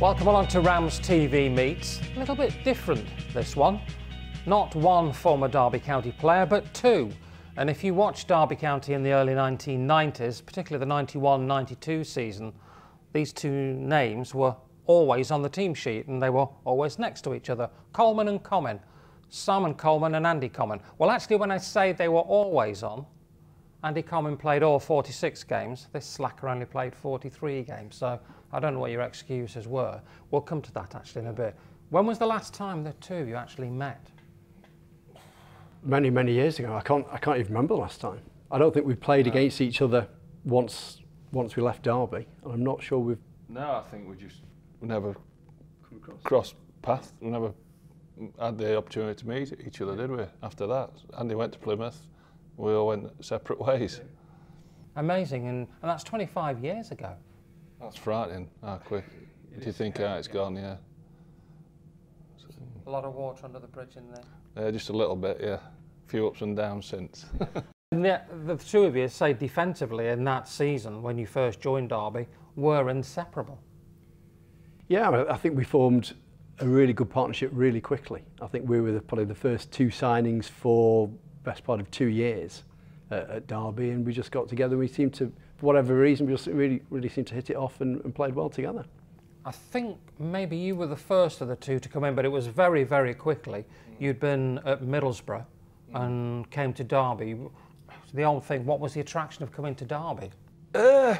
Welcome along to Rams TV Meets. A little bit different, this one. Not one former Derby County player, but two. And if you watch Derby County in the early 1990s, particularly the 91-92 season, these two names were always on the team sheet and they were always next to each other. Coleman and Comyn. Simon Coleman and Andy Comyn. Well, actually, when I say they were always on, Andy Comyn played all 46 games. This slacker only played 43 games. So I don't know what your excuses were. We'll come to that actually in a bit. When was the last time the two of you actually met? Many, many years ago. I can't, I can't even remember the last time. I don't think we played no. against each other once, once we left Derby. And I'm not sure we've. No, I think we just never crossed paths. We never had the opportunity to meet each other, did we? After that, Andy went to Plymouth. We all went separate ways. Amazing, and, and that's 25 years ago. That's frightening, how quick. It Do you think how uh, it's gone, yeah? A lot of water under the bridge in there? Yeah, just a little bit, yeah. A few ups and downs since. the, the two of you, say defensively in that season when you first joined Derby, were inseparable. Yeah, I think we formed a really good partnership really quickly. I think we were the, probably the first two signings for best part of two years at, at Derby, and we just got together. We seemed to, for whatever reason, we just really, really seemed to hit it off and, and played well together. I think maybe you were the first of the two to come in, but it was very, very quickly. You'd been at Middlesbrough and came to Derby. The old thing, what was the attraction of coming to Derby? Uh,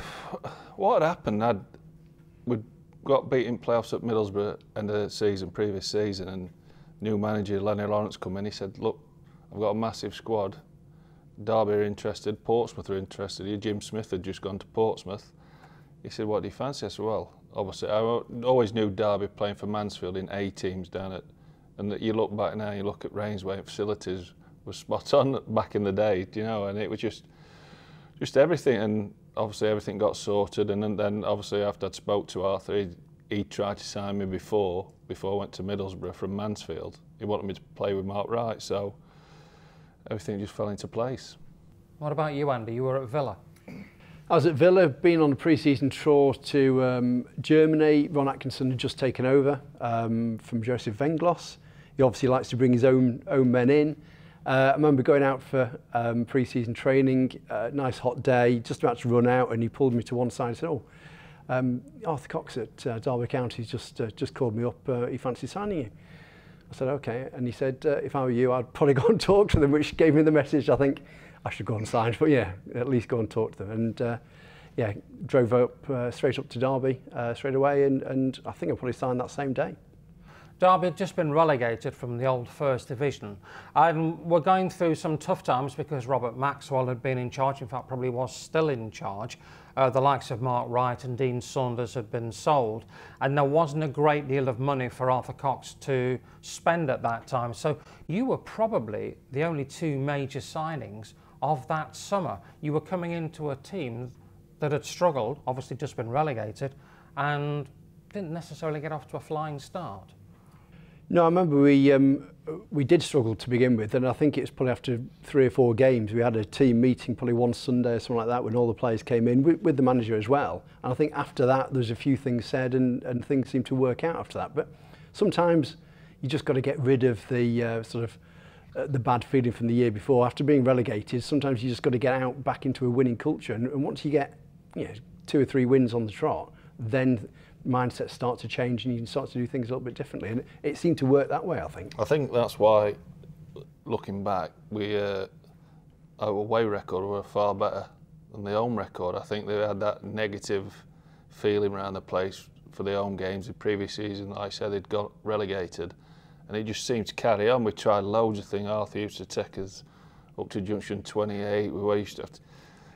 what happened? I'd, we'd got beaten playoffs at Middlesbrough end of the season, previous season, and new manager Lenny Lawrence come in. He said, "Look, I've got a massive squad. Derby are interested, Portsmouth are interested. Jim Smith had just gone to Portsmouth. He said, "What do you fancy?" I said, "Well, obviously, I always knew Derby playing for Mansfield in A teams down at, and that you look back now, you look at Raynesway facilities was spot on back in the day, you know, and it was just, just everything. And obviously everything got sorted and then, then obviously after I'd spoke to Arthur he, he tried to sign me before before I went to Middlesbrough from Mansfield he wanted me to play with Mark Wright so everything just fell into place what about you Andy you were at Villa I was at Villa, been on a pre-season tour to um, Germany. Ron Atkinson had just taken over um, from Jozef Venglos. He obviously likes to bring his own own men in. Uh, I remember going out for um, pre-season training, uh, nice hot day, just about to run out, and he pulled me to one side and said, oh, um, Arthur Cox at uh, Derby County just, uh, just called me up, uh, he fancies signing you. I said, okay. And he said, uh, if I were you, I'd probably go and talk to them, which gave me the message I think I should go and sign. But yeah, at least go and talk to them. And uh, yeah, drove up uh, straight up to Derby uh, straight away. And, and I think I probably signed that same day. Derby had just been relegated from the old First Division and we're going through some tough times because Robert Maxwell had been in charge, in fact probably was still in charge. Uh, the likes of Mark Wright and Dean Saunders had been sold and there wasn't a great deal of money for Arthur Cox to spend at that time. So you were probably the only two major signings of that summer. You were coming into a team that had struggled, obviously just been relegated, and didn't necessarily get off to a flying start. No, I remember we um, we did struggle to begin with, and I think it's probably after three or four games we had a team meeting probably one Sunday or something like that when all the players came in with, with the manager as well. And I think after that there's a few things said and, and things seemed to work out after that. But sometimes you just got to get rid of the uh, sort of uh, the bad feeling from the year before. After being relegated, sometimes you just got to get out back into a winning culture. And, and once you get you know, two or three wins on the trot, then mindsets start to change and you can start to do things a little bit differently. And it seemed to work that way, I think. I think that's why, looking back, we uh, our away record were far better than the home record. I think they had that negative feeling around the place for the home games the previous season. Like I said, they'd got relegated, and it just seemed to carry on. We tried loads of things. Arthur used to take us up to junction 28. We used to have to,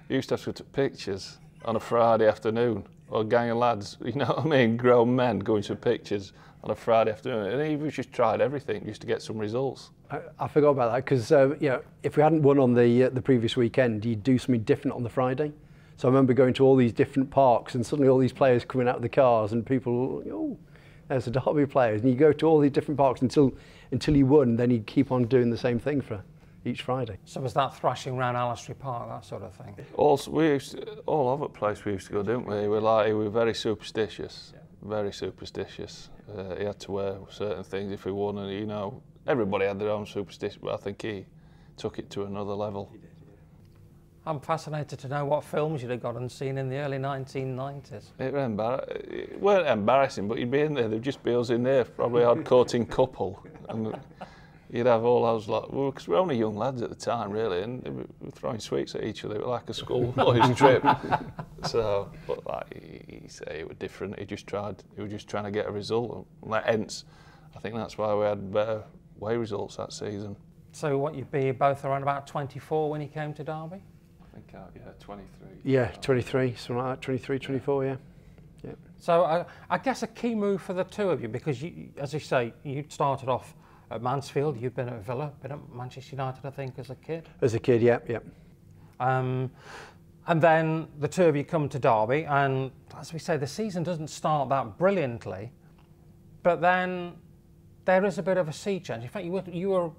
used to have to pictures on a Friday afternoon or a gang of lads, you know what I mean, grown men going to pictures on a Friday afternoon. And he just tried everything just to get some results. I, I forgot about that because uh, you know, if we hadn't won on the uh, the previous weekend, you'd do something different on the Friday. So I remember going to all these different parks and suddenly all these players coming out of the cars and people, oh, there's a Derby players. And you go to all these different parks until until you won, then you keep on doing the same thing for each Friday. So was that thrashing around Allestree Park, that sort of thing? Also, we used to, all over the place we used to go, didn't we? We were like we were very superstitious. Yeah. very superstitious. Uh, he had to wear certain things if he won, and you know, everybody had their own superstition, but I think he took it to another level. I'm fascinated to know what films you'd have got and seen in the early 1990s. It, were embar- it weren't embarrassing, but you'd be in there, there'd just be us in there, probably odd courting couple. And you'd have all those, like, well, because we're only young lads at the time, really, and we were throwing sweets at each other. Like a school boys trip. So, but like he, he say it was different. He just tried, he was just trying to get a result. And that, hence, I think that's why we had better way results that season. So what you'd be both around about 24 when you came to Derby? I think, uh, yeah, 23. Yeah, 23, something like that, 23, 24, yeah. So uh, I guess a key move for the two of you because, you, as you say, you started off at Mansfield, you've been at Villa, been at Manchester United, I think, as a kid. As a kid, yeah, yeah. Um, and then the two of you come to Derby, and as we say, the season doesn't start that brilliantly, but then there is a bit of a sea change. In fact, you were, you were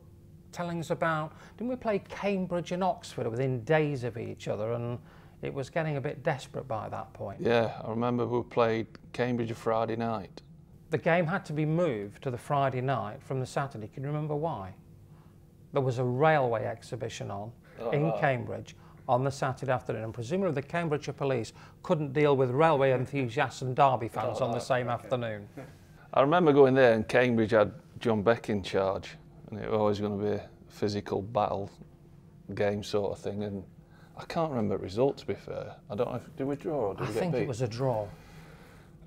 telling us about, didn't we play Cambridge and Oxford within days of each other, and it was getting a bit desperate by that point. Yeah, I remember we played Cambridge a Friday night. The game had to be moved to the Friday night from the Saturday. Can you remember why? There was a railway exhibition on in uh-huh. Cambridge on the Saturday afternoon, and presumably the Cambridgeshire Police couldn't deal with railway enthusiasts and Derby oh, fans on the same afternoon. I remember going there and Cambridge had John Beck in charge and it was always going to be a physical battle game sort of thing and I can't remember the result to be fair. I don't know if did we draw or did I we get beat? I think it was a draw.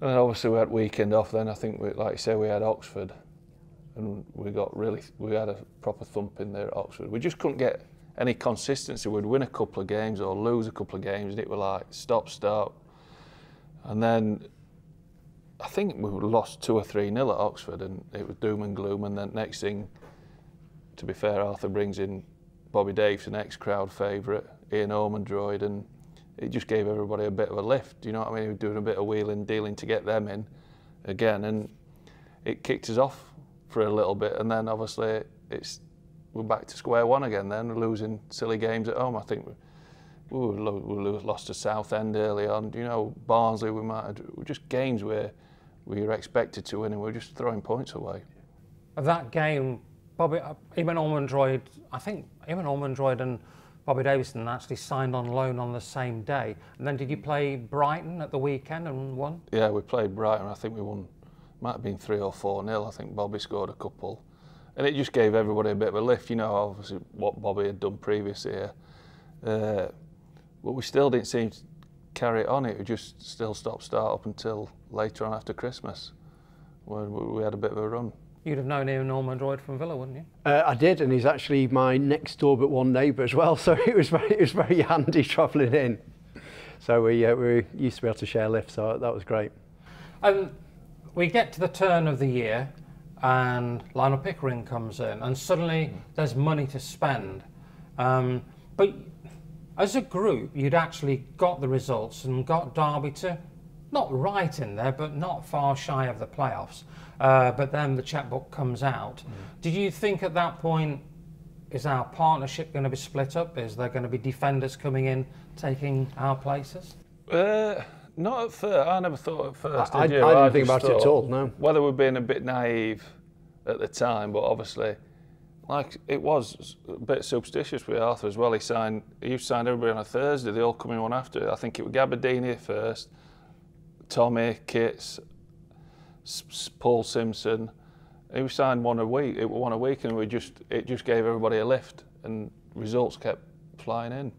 And then obviously we had weekend off then I think we, like you say we had Oxford and we got really we had a proper thump in there at Oxford. We just couldn't get any consistency. We'd win a couple of games or lose a couple of games and it was like stop start. And then I think we lost two or three nil at Oxford, and it was doom and gloom. And then next thing, to be fair, Arthur brings in Bobby Davis, an ex-crowd favourite, Ian Ormondroyd, and it just gave everybody a bit of a lift. You know what I mean? He was doing a bit of wheeling, dealing to get them in again, and it kicked us off for a little bit. And then obviously it's we're back to square one again. Then we're losing silly games at home. I think. We, we were we lost to Southend early on. You know, Barnsley, we might have, were just games where we were expected to win and we were just throwing points away. That game, Bobby, Eamon Ormondroyd, I think Eamon Ormondroyd and Bobby Davison actually signed on loan on the same day. And then did you play Brighton at the weekend and won? Yeah, we played Brighton. I think we won, might have been three or four nil. I think Bobby scored a couple. And it just gave everybody a bit of a lift. You know, obviously what Bobby had done previous year. Uh, but we still didn't seem to carry it on. It was just still stop start up until later on after Christmas when we had a bit of a run. You'd have known Eamon Ormondroyd from Villa, wouldn't you? Uh, I did, and he's actually my next door but one neighbour as well. So it was very, it was very handy travelling in. So we uh, we used to be able to share lifts, so that was great. And we get to the turn of the year, and Lionel Pickering comes in, and suddenly there's money to spend. Um, but as a group, you'd actually got the results and got Derby to not right in there, but not far shy of the playoffs. Uh, but then the checkbook comes out. Did you think at that point, is our partnership going to be split up? Is there going to be defenders coming in taking our places? Uh, not at first. I never thought at first. I- did you? I- I didn't think about it at all, no. Whether we're being a bit naive at the time, but obviously, like it was a bit superstitious with Arthur as well. He signed. He signed everybody on a Thursday. They all come in one after. I think it was Gabbiadini at first, Tommy Kitts, S- S- Paul Simpson. He was signed one a week. It was one a week, and we just it just gave everybody a lift, and results kept flying in.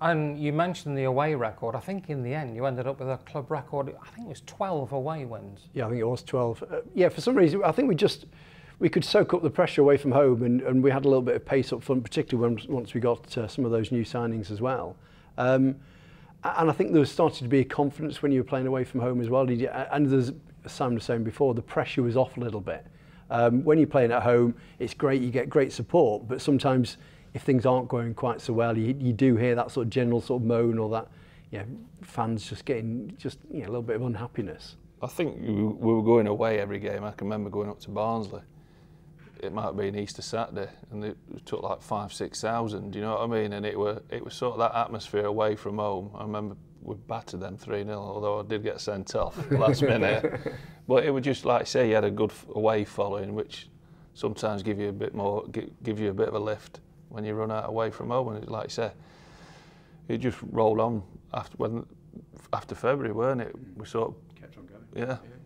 And you mentioned the away record. I think in the end you ended up with a club record. I think it was 12 away wins. Yeah, I think it was 12. Uh, yeah, for some reason, I think we just we could soak up the pressure away from home, and, and we had a little bit of pace up front, particularly when once we got uh, some of those new signings as well. Um, a- and I think there was started to be a confidence when you were playing away from home as well. And there's, as Simon was saying before, the pressure was off a little bit. Um, when you're playing at home, it's great, you get great support, but sometimes if things aren't going quite so well, you, you do hear that sort of general sort of moan or that, you know, fans just getting just you know, a little bit of unhappiness. I think we were going away every game. I can remember going up to Barnsley It might have been Easter Saturday, and it took like five, six thousand. Do you know what I mean? And it were it was sort of that atmosphere away from home. I remember we battered them three 0 although I did get sent off last minute. But it would just like I say, you had a good f- away following, which sometimes give you a bit more, gi- give you a bit of a lift when you run out away from home. And it, like I say, it just rolled on after when after February, weren't it? We sort of Kept on going. yeah. really did.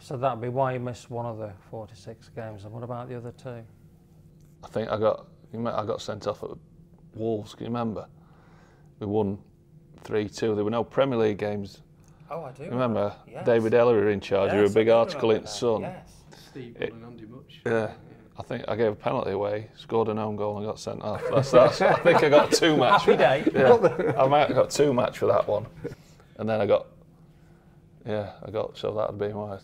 So that'd be why you missed one of the 46 games. And what about the other two? I think I got you me- I got sent off at Wolves. Can you remember? We won three two. There were no Premier League games. Oh, I do. Remember David Elleray in charge. there was a big article in the Sun. Steve It- and Andy Mutch. Yeah. I think I gave a penalty away, scored an own goal, and got sent off. That's, that's, I think I got two match. Happy day. Yeah, I might have got two match for that one, and then I got, yeah, I got so that'd be why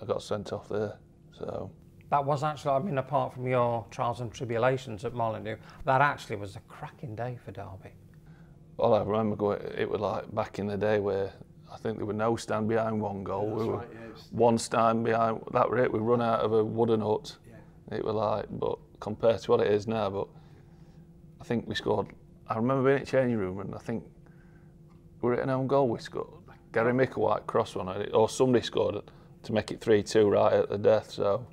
I got sent off there. So That was actually, I mean, apart from your trials and tribulations at Molineux, that actually was a cracking day for Derby. all I remember going, it was like back in the day where I think there were no stand behind one goal. we were one stand behind. That was it. We run out of a wooden hut. Yeah. It was like, but compared to what it is now, but I think we scored. I remember being in the changing room and I think we were at an own goal we scored. Gary Micklewhite cross one, or somebody scored it to make it 3 2 right at the death. So,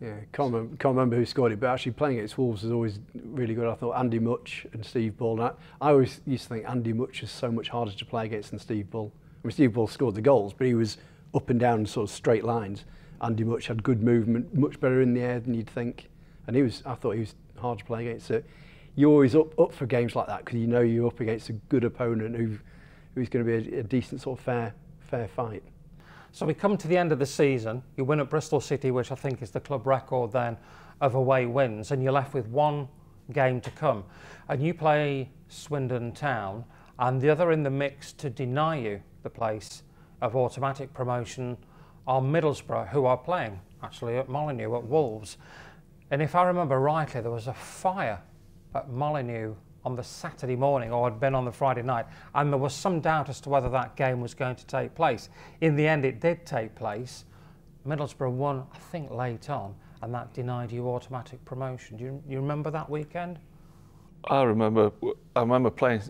Yeah, can't remember, can't remember who scored it, but actually playing against Wolves is always really good. I thought Andy Mutch and Steve Bull. And I, I always used to think Andy Mutch is so much harder to play against than Steve Bull. I mean, Steve Bull scored the goals, but he was up and down sort of straight lines. Andy Mutch had good movement, much better in the air than you'd think, and he was. I thought he was hard to play against. So you're always up up for games like that because you know you're up against a good opponent who who's going to be a, a decent sort of fair fair fight. So we come to the end of the season, you win at Bristol City, which I think is the club record then of away wins, and you're left with one game to come. And you play Swindon Town, and the other in the mix to deny you the place of automatic promotion are Middlesbrough, who are playing actually at Molineux at Wolves. And if I remember rightly, there was a fire at Molineux on the Saturday morning or had been on the Friday night, and there was some doubt as to whether that game was going to take place. In the end, it did take place. Middlesbrough won, I think, late on, and that denied you automatic promotion. Do you, you remember that weekend? I remember, I remember playing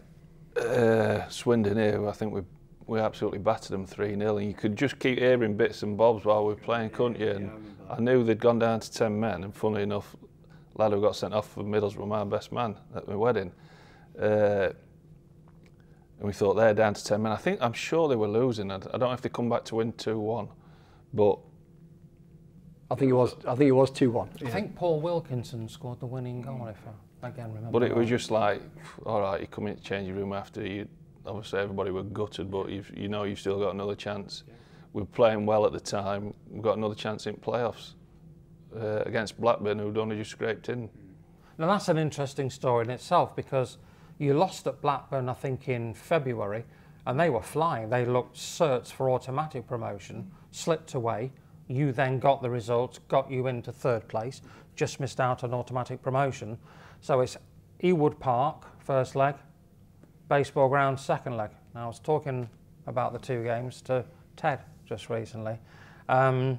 uh, Swindon here. I think we we absolutely battered them three 0 and you could just keep hearing bits and bobs while we were playing, couldn't you? And I knew they'd gone down to ten men, and funnily enough, lad who got sent off for Middlesbrough, my best man at my wedding. Uh, and we thought they're down to 10 men. I think, I'm sure they were losing. I I don't know if they come back to win 2 1, but I think it was. I think it was two one. I think Paul Wilkinson scored the winning goal, if I again remember. But it was just like, all right, you come in the changing room after you. Obviously, everybody were gutted, but you've, you know you've still got another chance. We were playing well at the time. We've got another chance in playoffs uh, against Blackburn, who'd only just scraped in. Now that's an interesting story in itself because you lost at Blackburn, I think, in February, and they were flying. They looked certs for automatic promotion, slipped away. You then got the results, got you into third place, just missed out on automatic promotion. So it's Ewood Park, first leg, baseball ground, second leg. Now I was talking about the two games to Ted just recently. Um,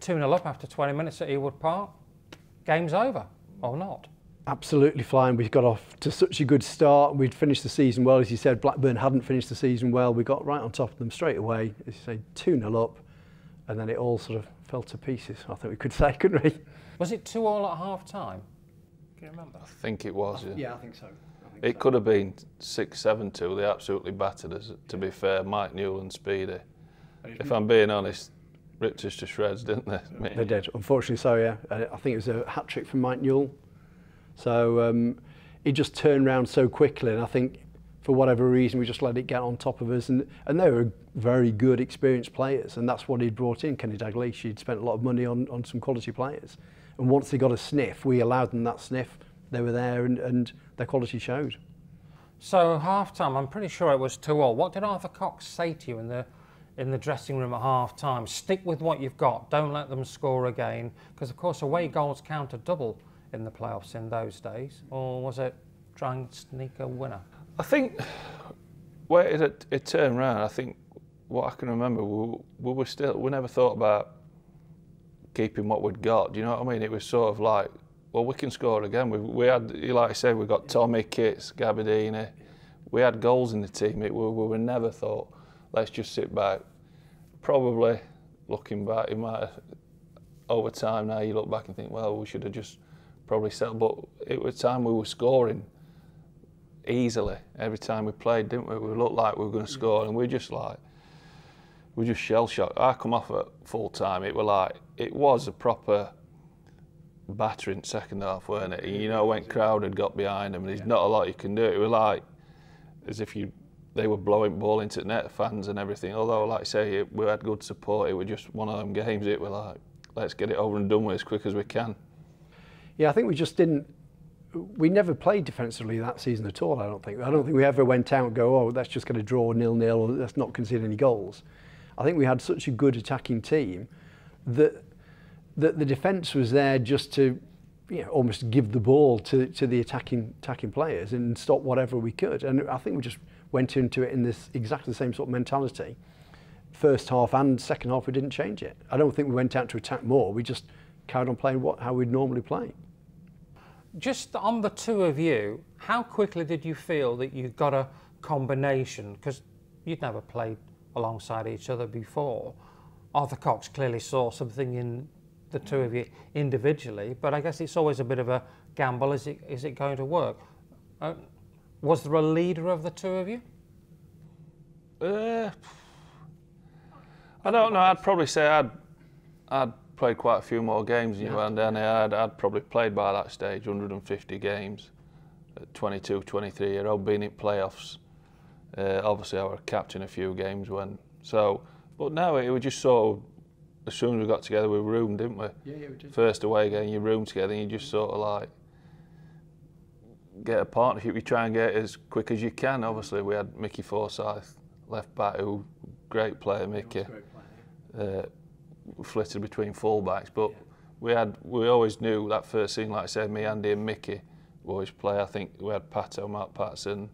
2 0 up after 20 minutes at Ewood Park. Game's over, or not. Absolutely flying. We got off to such a good start. We'd finished the season well, as you said. Blackburn hadn't finished the season well. We got right on top of them straight away. As you say, 2 0 up, and then it all sort of fell to pieces. I think we could say, couldn't we? Was it two all at half time? Can you remember? I think it was. Yeah. I think so. It could have been 6 7 2. They absolutely battered us, to be fair. Mike Newell and Speedie. If I'm being honest, ripped us to shreds, didn't they? They did, unfortunately. So yeah, Uh, I think it was a hat trick from Mike Newell. So um, he just turned round so quickly, and I think for whatever reason we just let it get on top of us. And and they were very good, experienced players, and that's what he'd brought in. Kenny Dalglish, he'd spent a lot of money on on some quality players, and once they got a sniff, we allowed them that sniff. They were there, and, and their quality showed. So half time, I'm pretty sure it was two all. What did Arthur Cox say to you in the in the dressing room at half time? Stick with what you've got. Don't let them score again, because of course away goals count a double in the playoffs in those days. Or was it try and sneak a winner? I think where it, it turned round, I think what I can remember, we, we were still, we never thought about keeping what we'd got. Do you know what I mean? It was sort of like, well, we can score again. We, we had, like I said, we got Tommy Kitts, Gabbiadini. We had goals in the team. It, we, we were never thought, let's just sit back. Probably looking back, it might have, over time now you look back and think, well, we should have just probably settled. But it was time we were scoring easily every time we played, didn't we? We looked like we were going to mm. score, and we're just like we're just shell shocked. I come off at full time. It was like it was a proper battering second half, weren't it? You know when crowd had got behind them, and there's not a lot you can do. It was like as if you they were blowing ball into the net, fans and everything. Although, like I say, we had good support. It was just one of them games. It was like let's get it over and done with as quick as we can. Yeah, I think we just didn't. We never played defensively that season at all. I don't think. I don't think we ever went out and go, oh, let's just going to draw nil nil, or let's not concede any goals. I think we had such a good attacking team that that the defence was there just to, you know, almost give the ball to to the attacking attacking players and stop whatever we could. And I think we just went into it in this exactly the same sort of mentality. First half and second half, we didn't change it. I don't think we went out to attack more. We just carried on playing what how we'd normally play. Just on the two of you, how quickly did you feel that you got a combination? Because you'd never played alongside each other before. Arthur Cox clearly saw something in the two of you individually, but I guess it's always a bit of a gamble. Is it, is it going to work? Uh, was there a leader of the two of you? Uh, I don't know. I'd probably say I'd, I'd played quite a few more games than you, and then I'd, I'd probably played by that stage 150 games at 22, 23 year old, being in playoffs. Uh, obviously, I was captain a few games when. So, but now it was just sort of as soon as we got together, we roomed, didn't we? Yeah, yeah, we did. First away game, you room together, and you just sort of like get a partnership. You try and get as quick as you can. Obviously, we had Mickey Forsyth, left back, who great player, Mickey. Uh, flitted between fullbacks, but we had we always knew that first scene, like I said, me, Andy, and Mickey always play. I think we had Pato, Mark Patterson,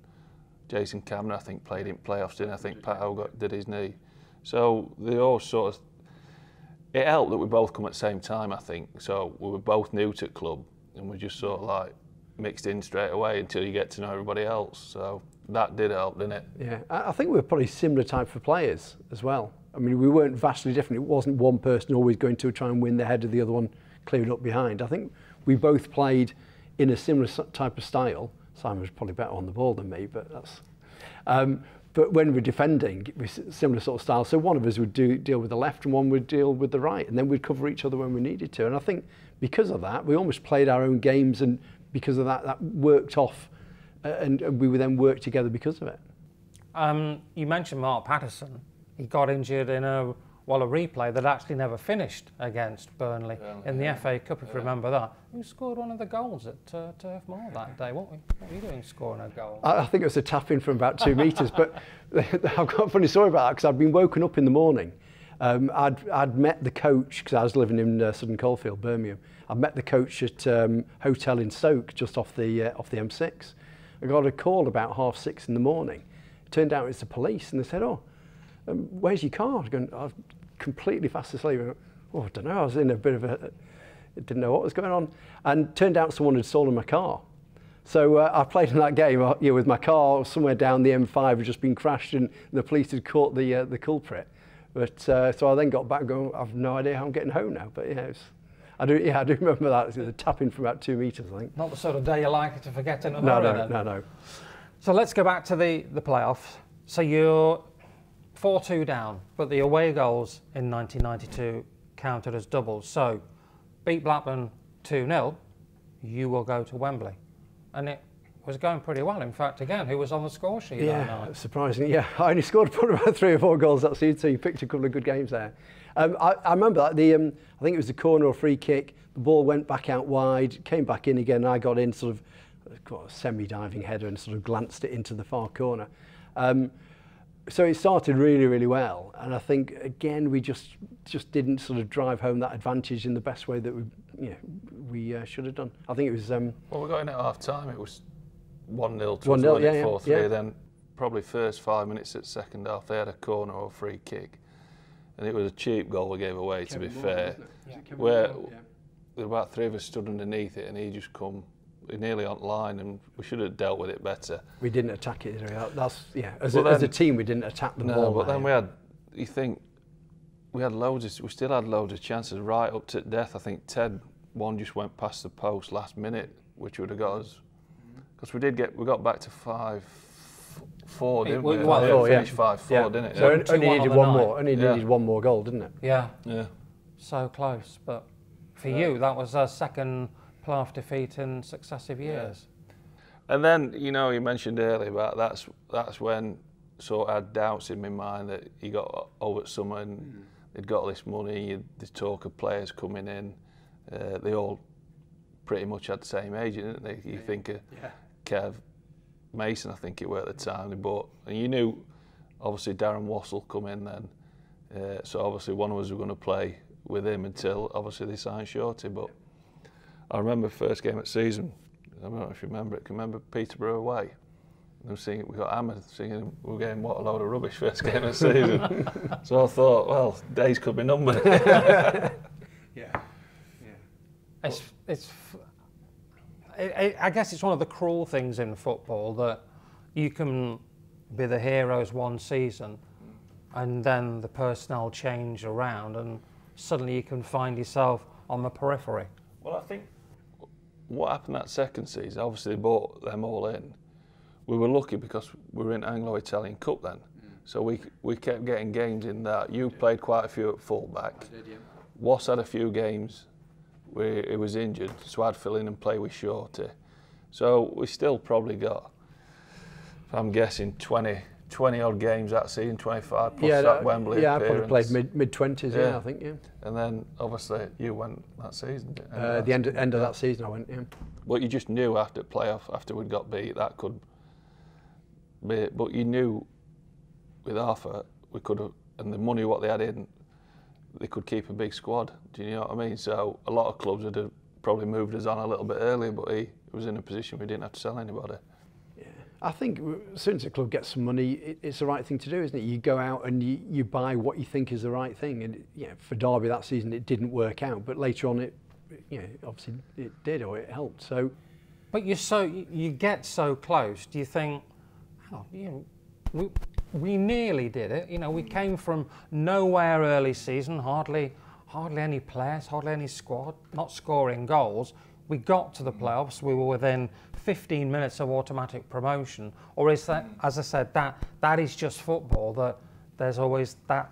Jason Cameron. I think played in playoffs. Didn't I? Think Pato got did his knee. So they all sort of it helped that we both come at the same time, I think. So we were both new to club and we just sort of like mixed in straight away until you get to know everybody else. So that did help, didn't it? Yeah, I think we were probably similar type of players as well. I mean, we weren't vastly different. It wasn't one person always going to try and win the head of the other one cleared up behind. I think we both played in a similar type of style. Simon was probably better on the ball than me, but that's... Um, but when we're defending, it was similar sort of style. So one of us would do, deal with the left and one would deal with the right, and then we'd cover each other when we needed to. And I think because of that, we almost played our own games, and because of that, that worked off, uh, and, and we would then work together because of it. Um, you mentioned Mark Patterson. He got injured in a well a replay that actually never finished against Burnley in the FA Cup, if you remember that. You scored one of the goals at uh, Turf Moor that day. What were, what were you doing scoring a goal? I, I think it was a tap in from about two metres. But I've got a funny story about that because I'd been woken up in the morning. Um, I'd, I'd met the coach because I was living in uh, Sutton Coldfield, Birmingham. I met the coach at um, hotel in Stoke, just off the uh, off the M6. I got a call about half six in the morning. It turned out it's the police, and they said, "Oh, um, where's your car?" I was going, I was completely fast asleep. I went, oh, I don't know. I was in a bit of a, didn't know what was going on, and turned out someone had stolen my car. So uh, I played in that game uh, know, with my car somewhere down the M5 had just been crashed and the police had caught the uh, the culprit. But uh, so I then got back going. I've no idea how I'm getting home now. But yeah, it was, I do. Yeah, I do remember that. It was a tapping from about two meters, I think. Not the sort of day you're likely to forget in a No, no, then. no, no. So let's go back to the, the playoffs. So you're 4 2 down, but the away goals in 1992 counted as doubles. So beat Blackburn 2 0, you will go to Wembley. And it was going pretty well. In fact, again, who was on the score sheet that Yeah, night? surprising. Yeah, I only scored probably about three or four goals that season, so you picked a couple of good games there. Um, I, I remember that the um, I think it was the corner or free kick. The ball went back out wide, came back in again. And I got in sort of uh, got a semi-diving header and sort of glanced it into the far corner. Um, so it started really, really well, and I think again we just just didn't sort of drive home that advantage in the best way that we you know, we uh, should have done. I think it was um, Well, we got in at half time. It was 1 0 to 1-0, us, wasn't yeah, it? yeah, 4 3. yeah. Then, probably first five minutes at second half, they had a corner or a free kick. And it was a cheap goal we gave away, to be fair. Where there were about three of us stood underneath it, and he just come nearly on line, and we should have dealt with it better. we didn't attack it. That's yeah. As, Well, a, as a team, we didn't attack the No, ball. but there. then we had, you think, we had loads of, we still had loads of chances right up to death. I think Ted one just went past the post last minute, which would have got us mm-hmm. because we did get we got back to five four, didn't we- we? well, Yeah, four, yeah. five four, Yeah. didn't it? So Yeah. only, Two only one needed on one night. more. Only Yeah. needed one more goal, didn't it? Yeah, yeah. so close. But for you, that was a second playoff defeat in successive years. And then you know you mentioned earlier about that's that's when sort of had doubts in my mind that he got over at summer and they'd got all this money. you'd- The talk of players coming in, uh, they all pretty much had the same age, didn't they? You think of Kev Mason, I think it were at the time they bought, and you knew obviously Darren Wassall come in then. Uh, so obviously one of us were going to play with him until obviously they signed Shorty. But I remember first game at season. I don't know if you remember it. Can you remember Peterborough away? They were singing, we got hammered singing, we were getting what a load of rubbish first game of the season. so I thought, well, days could be numbered. Yeah. yeah. It's, it's, f- I, I- I guess it's one of the cruel things in football that you can be the heroes one season and then the personnel change around and suddenly you can find yourself on the periphery. Well, I think what happened that second season, obviously they bought them all in. We were lucky because we were in Anglo-Italian Cup then. Mm. So we we kept getting games in that. You played quite a few at fullback. Was had a few games where he was injured, so I'd fill in and play with Shorty. So we still probably got, I'm guessing, 20, 20 odd games that season, 25 plus yeah, that that- Wembley yeah, I probably played mid mid twenties. Yeah. Yeah. I think. Yeah. And then obviously you went that season. didn't you? Uh, the end end of that season, I went. Yeah. But you just knew after playoff, after we'd got beat, that could be it. But you knew with Arthur, we could have, and the money what they had in, they could keep a big squad. Do you know what I mean? So a lot of clubs would have probably moved us on a little bit earlier, but he was in a position we didn't have to sell anybody. I think as soon as a club gets some money, it, it's the right thing to do, isn't it? You go out and you, you buy what you think is the right thing. And you know, for Derby that season, it didn't work out, but later on, it, you know, obviously it did or it helped. So But you're so you you get so close. Do you think, oh, you know, we we nearly did it. You know, we came from nowhere early season, hardly hardly any players, hardly any squad, not scoring goals. We got to the mm-hmm. playoffs. We were within 15 minutes of automatic promotion. Or is that, mm-hmm. as I said, that that is just football? That there's always that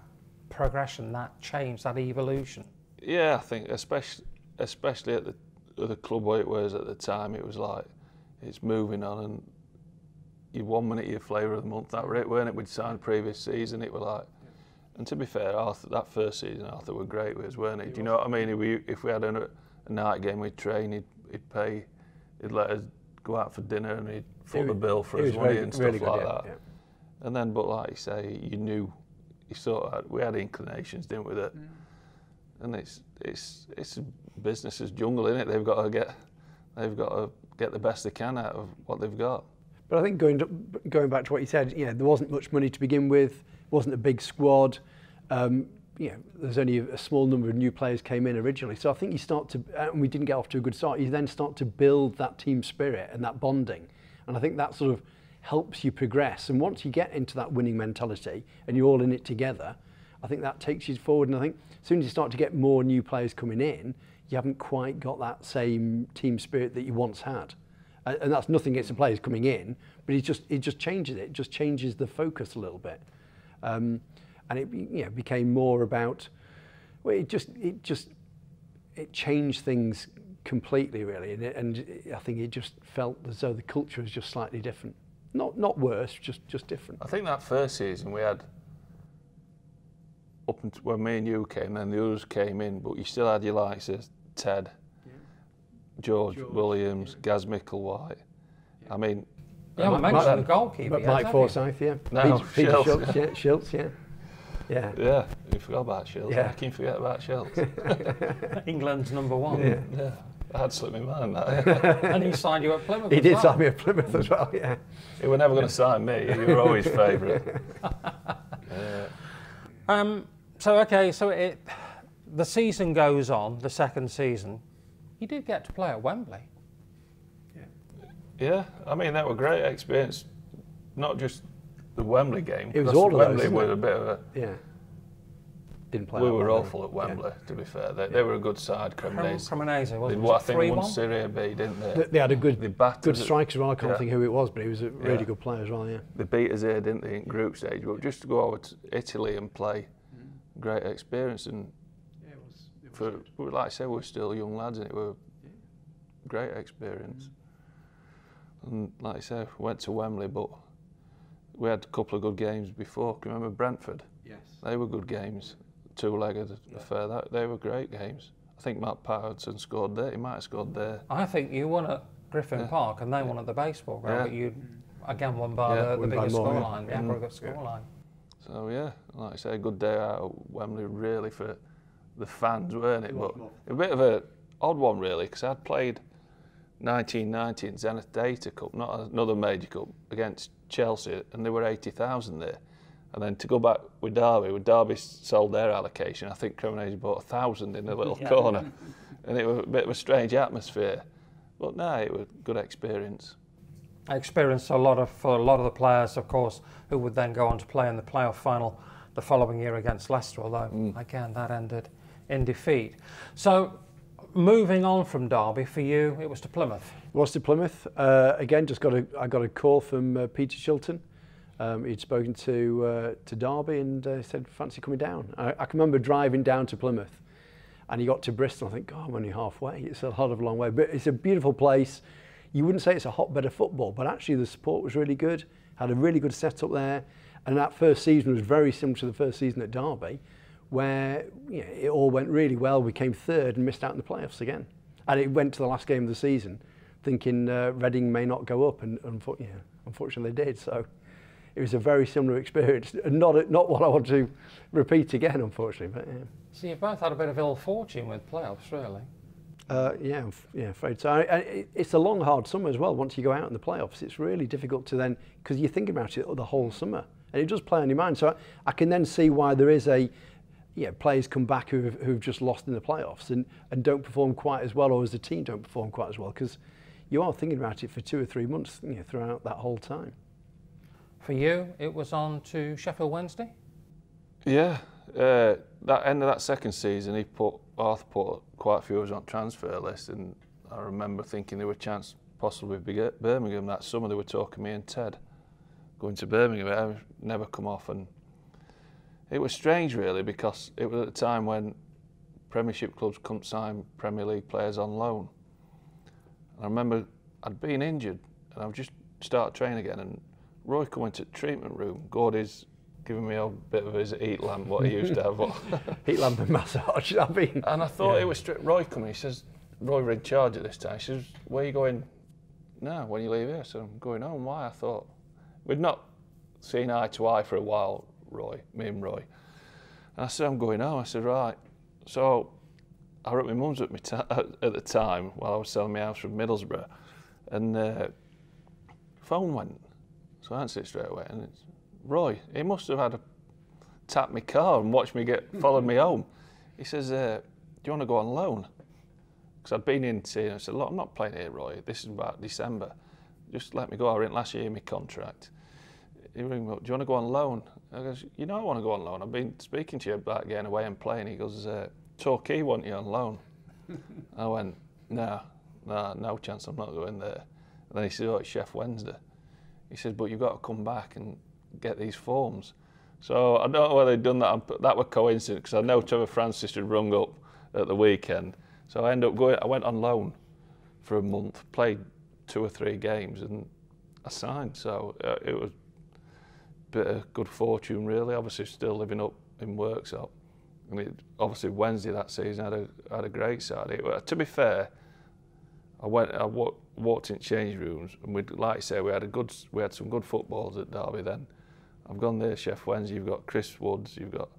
progression, that change, that evolution. Yeah, I think especially especially at the at the club where it was at the time, it was like it's moving on and you one minute your flavour of the month that were it, weren't it? We'd signed previous season, it was like. And to be fair, Arthur, that first season, Arthur were great with us, weren't he? Do you know what I mean? If we, if we had a, a night game, we'd train, he'd, he'd pay, he'd let us go out for dinner and he'd foot the bill for us money and stuff really good, like yeah, that. yeah. And then, but like you say, you knew, you sort of had, we had inclinations, didn't we? That, and it's it's it's business's jungle, isn't it? They've got to get, they've got to get the best they can out of what they've got. But I think going to, going back to what you said, you know, there wasn't much money to begin with, wasn't a big squad. Um, you know, there's only a small number of new players came in originally. So I think you start to, and we didn't get off to a good start. You then start to build that team spirit and that bonding, and I think that sort of helps you progress. And once you get into that winning mentality and you're all in it together, I think that takes you forward. And I think as soon as you start to get more new players coming in, you haven't quite got that same team spirit that you once had. And and that's nothing against the players coming in, but it just it just changes it. It just changes the focus a little bit, um, and it you know became more about. Well, it just it just it changed things completely really, and, it, and it- I think it just felt as though the culture was just slightly different. Not not worse, just just different. I think that first season we had up until when me and you came, then the others came in, but you still had your likes of Ted, George, Williams, Gaz Micklewhite. I mean, You haven't mentioned the goalkeeper But yet, Mike have you? Forsyth, yeah. No, Peter, Peter Schultz. Schultz, yeah. Schultz, yeah. Yeah. yeah, you forgot about Shilts. Yeah. How can you forget about Shilts? England's number one. Yeah. yeah, that had slipped my mind. That. yeah. And he signed you at Plymouth. He as did well. sign me at Plymouth as well, yeah. you were never going to sign me. You were always favourite. Yeah. Um, so okay, so it the season goes on, the second season. You did get to play at Wembley. Yeah, Yeah. I mean that were great experience. Not just the Wembley game. It was all of those, Wembley isn't was it? a bit of a Yeah. didn't play. We were well, awful at Wembley, to be fair. They, they were a good side, Cremonese. Cremonese, They, wasn't well, I it? think 3 won Serie B, didn't they? They, they had a good, They good us- striker as well. I can't Yeah. think who it was, but he was a really Yeah. good player as well. Yeah. They beat us here, didn't they, in group stage? But just to go over to Italy and play, great experience. And for like I said, we're still young lads, and it was great experience. And like I said, we went to Wembley, but we had a couple of good games before. Can you remember Brentford? Yes. They were good games, two-legged affair. That they were great games. I think Matt Patterson scored there. He might have scored there. I think you won at Griffin Yeah. Park and they won at the baseball ground, Yeah. but you again won by Yeah, the, the biggest more, yeah. scoreline, the Mm. aggregate scoreline. So yeah, like I say, a good day out at Wembley really for the fans, weren't it? But a bit of a odd one really, because I'd played 1990 in Zenith Data Cup, not another major cup, against Chelsea, and there were 80,000 there. And then to go back with Derby, with Derby sold their allocation, I think Cremonese bought a thousand in a little corner, and it was a bit of a strange atmosphere. But no, it was a good experience. I experienced a lot of for a lot of the players, of course, who would then go on to play in the playoff final the following year against Leicester. Although Mm. again that ended in defeat. So moving on from Derby for you, it was to Plymouth. Was to Plymouth uh, again. Just got a I got a call from uh, Peter Shilton. Um, he'd spoken to uh, to Derby and uh, said fancy coming down. I, I can remember driving down to Plymouth, and he got to Bristol. I think, God, I'm only halfway. It's a hell of a long way, but it's a beautiful place. You wouldn't say it's a hotbed of football, but actually the support was really good. Had a really good setup there, and that first season was very similar to the first season at Derby, where you know, it all went really well. We came third and missed out in the playoffs again, and it went to the last game of the season, thinking uh, Reading may not go up, and yeah, unfortunately they did. So it was a very similar experience, and not not what I want to repeat again, unfortunately. But yeah. So you both had a bit of ill fortune with playoffs, really. Uh, yeah, yeah, afraid so. I, I, it's a long, hard summer as well. Once you go out in the playoffs, it's really difficult to then because you think about it the whole summer, and it does play on your mind. So I, I can then see why there is a, yeah, players come back who have, who've just lost in the playoffs and, and don't perform quite as well, or as a team don't perform quite as well, because you are thinking about it for two or three months you know, throughout that whole time. For you, it was on to Sheffield Wednesday. Yeah, uh, that end of that second season, he put Arthur put quite a few of us on transfer list, and I remember thinking there were a chance possibly with Big- Birmingham that summer. They were talking me and Ted going to Birmingham. It had never come off, and it was strange really because it was at a time when Premiership clubs couldn't sign Premier League players on loan. And I remember I'd been injured, and I've just started training again, and Roy come into the treatment room. Gordy's giving me a bit of his heat lamp, what he used to have. Heat lamp and massage. I mean, and I thought Yeah. it was stri- Roy coming. He says, Roy were in charge at this time. He says, where are you going now when you leave here? So I'm going home. Why? I thought, we'd not seen eye to eye for a while, Roy, me and Roy. And I said, I'm going home. I said, right. So I wrote my mum's at, my at the time while I was selling my house from Middlesbrough. And uh, phone went. So I answered it straight away. And it's, Roy, he must have had a tap my car and watched me get followed me home. He says, uh, "Do you want to go on loan?" Because I'd been in seeing. I said, "Look, I'm not playing here, Roy. This is about December. Just let me go. I went last year in my contract." He rang me up. Do you want to go on loan? I goes, "You know I want to go on loan. I've been speaking to you about getting away and playing." He goes, uh, "Torquay want you on loan." I went, "No, no, no chance. I'm not going there." And then he said, "Oh, it's Sheff Wednesday." He says, "But you've got to come back and get these forms." So I don't know whether they'd done that. That were coincidence because I know Trevor Francis had rung up at the weekend. So I ended up going. I went on loan for a month, played two or three games, and I signed. So uh, it was bit of good fortune, really. Obviously, still living up in Worksop. And it, obviously, Wednesday that season, I had a, had a great side. To be fair, I went. I wa- walked in change rooms, and we'd, like I say, we had a good. We had some good footballs at Derby then. I've gone there, Sheff Wednesday. You've got Chris Woods, you've got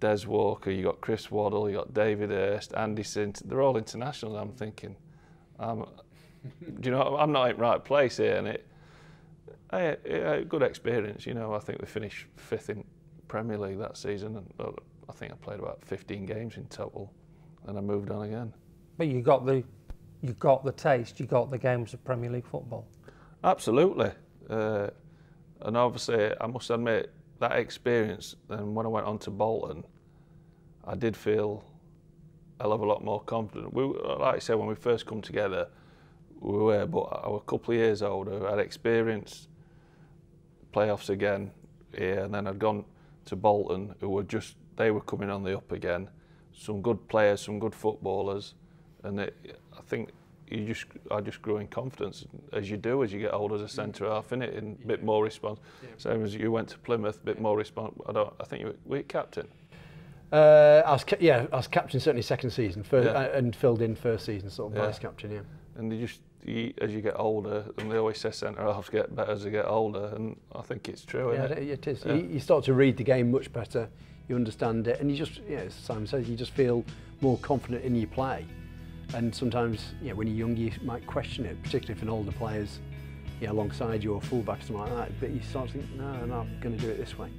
Des Walker, you've got Chris Waddle, you've got David Hirst, Andy Sint. They're all internationals. I'm thinking, um, do you know? I'm not in the right place here, and it. I, good experience, you know. I think we finished fifth in Premier League that season, and I think I played about 15 games in total, and I moved on again. But you got the you got the taste, you got the games of Premier League football. Absolutely. Uh, and obviously, I must admit, that experience, and when I went on to Bolton, I did feel a hell of a lot more confident. We, like I said, when we first come together, we were, but I was a couple of years older. I'd experienced playoffs again here, and then I'd gone to Bolton, who were just they were coming on the up again. Some good players, some good footballers, and it, I think you just I just grew in confidence as you do as you get older as a centre half in it, in a bit more response. Yeah. Same as you went to Plymouth, a bit more response. I don't. I think you were, were you captain. Uh, I was yeah, I was captain certainly second season, first, yeah. uh, and filled in first season, sort of yeah. vice captain. Yeah. And you just you, as you get older, and they always say centre halves get better as they get older, and I think it's true. Yeah, it? it is. Yeah. You, you start to read the game much better. You understand it, and you just, yeah, as Simon says, you just feel more confident in your play. And sometimes, yeah, when you're young, you might question it, particularly if an older player's yeah, alongside you or fullback, something like that. But you start to think, no, I'm going to do it this way.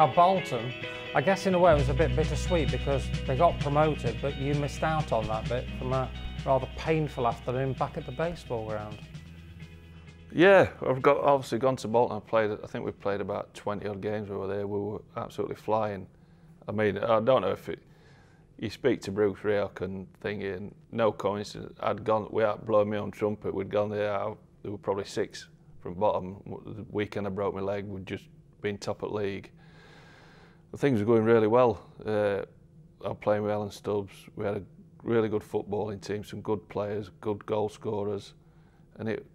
Now Bolton, I guess in a way it was a bit bittersweet because they got promoted, but you missed out on that bit from a rather painful afternoon back at the baseball ground. Yeah, I've got obviously gone to Bolton. I played. I think we played about 20 odd games we were there. We were absolutely flying. I mean, I don't know if it, you speak to Bruce Rioch and thinking, no coincidence. I'd gone. We had blown my own trumpet. We'd gone there. I, there were probably six from bottom. The weekend I broke my leg. We'd just been top at league things were going really well. Uh, I'm playing with Alan Stubbs. We had a really good footballing team, some good players, good goal scorers, and it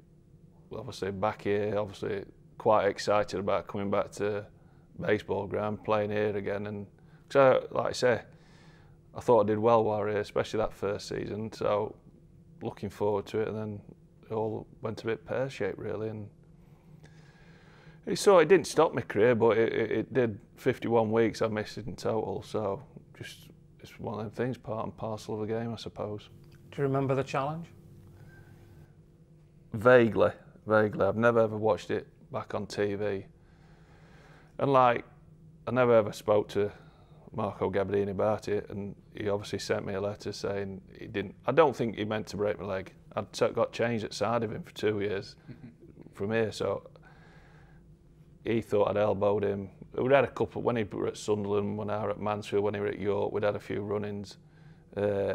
obviously back here, obviously quite excited about coming back to baseball ground, playing here again, and so like I say, I thought I did well while here, especially that first season. So looking forward to it, and then it all went a bit pear shaped really, and so it didn't stop my career, but it, it, it, did 51 weeks I missed in total. So just it's one of them things, part and parcel of the game, I suppose. Do you remember the challenge? Vaguely, vaguely. I've never ever watched it back on TV. And like, I never ever spoke to Marco Gabbiadini about it, and he obviously sent me a letter saying he didn't. I don't think he meant to break my leg. I'd got changed at side of him for two years mm-hmm. from here, so he thought I'd elbowed him. We'd had a couple, when he were at Sunderland, when I were at Mansfield, when he were at York, we'd had a few run-ins. Uh,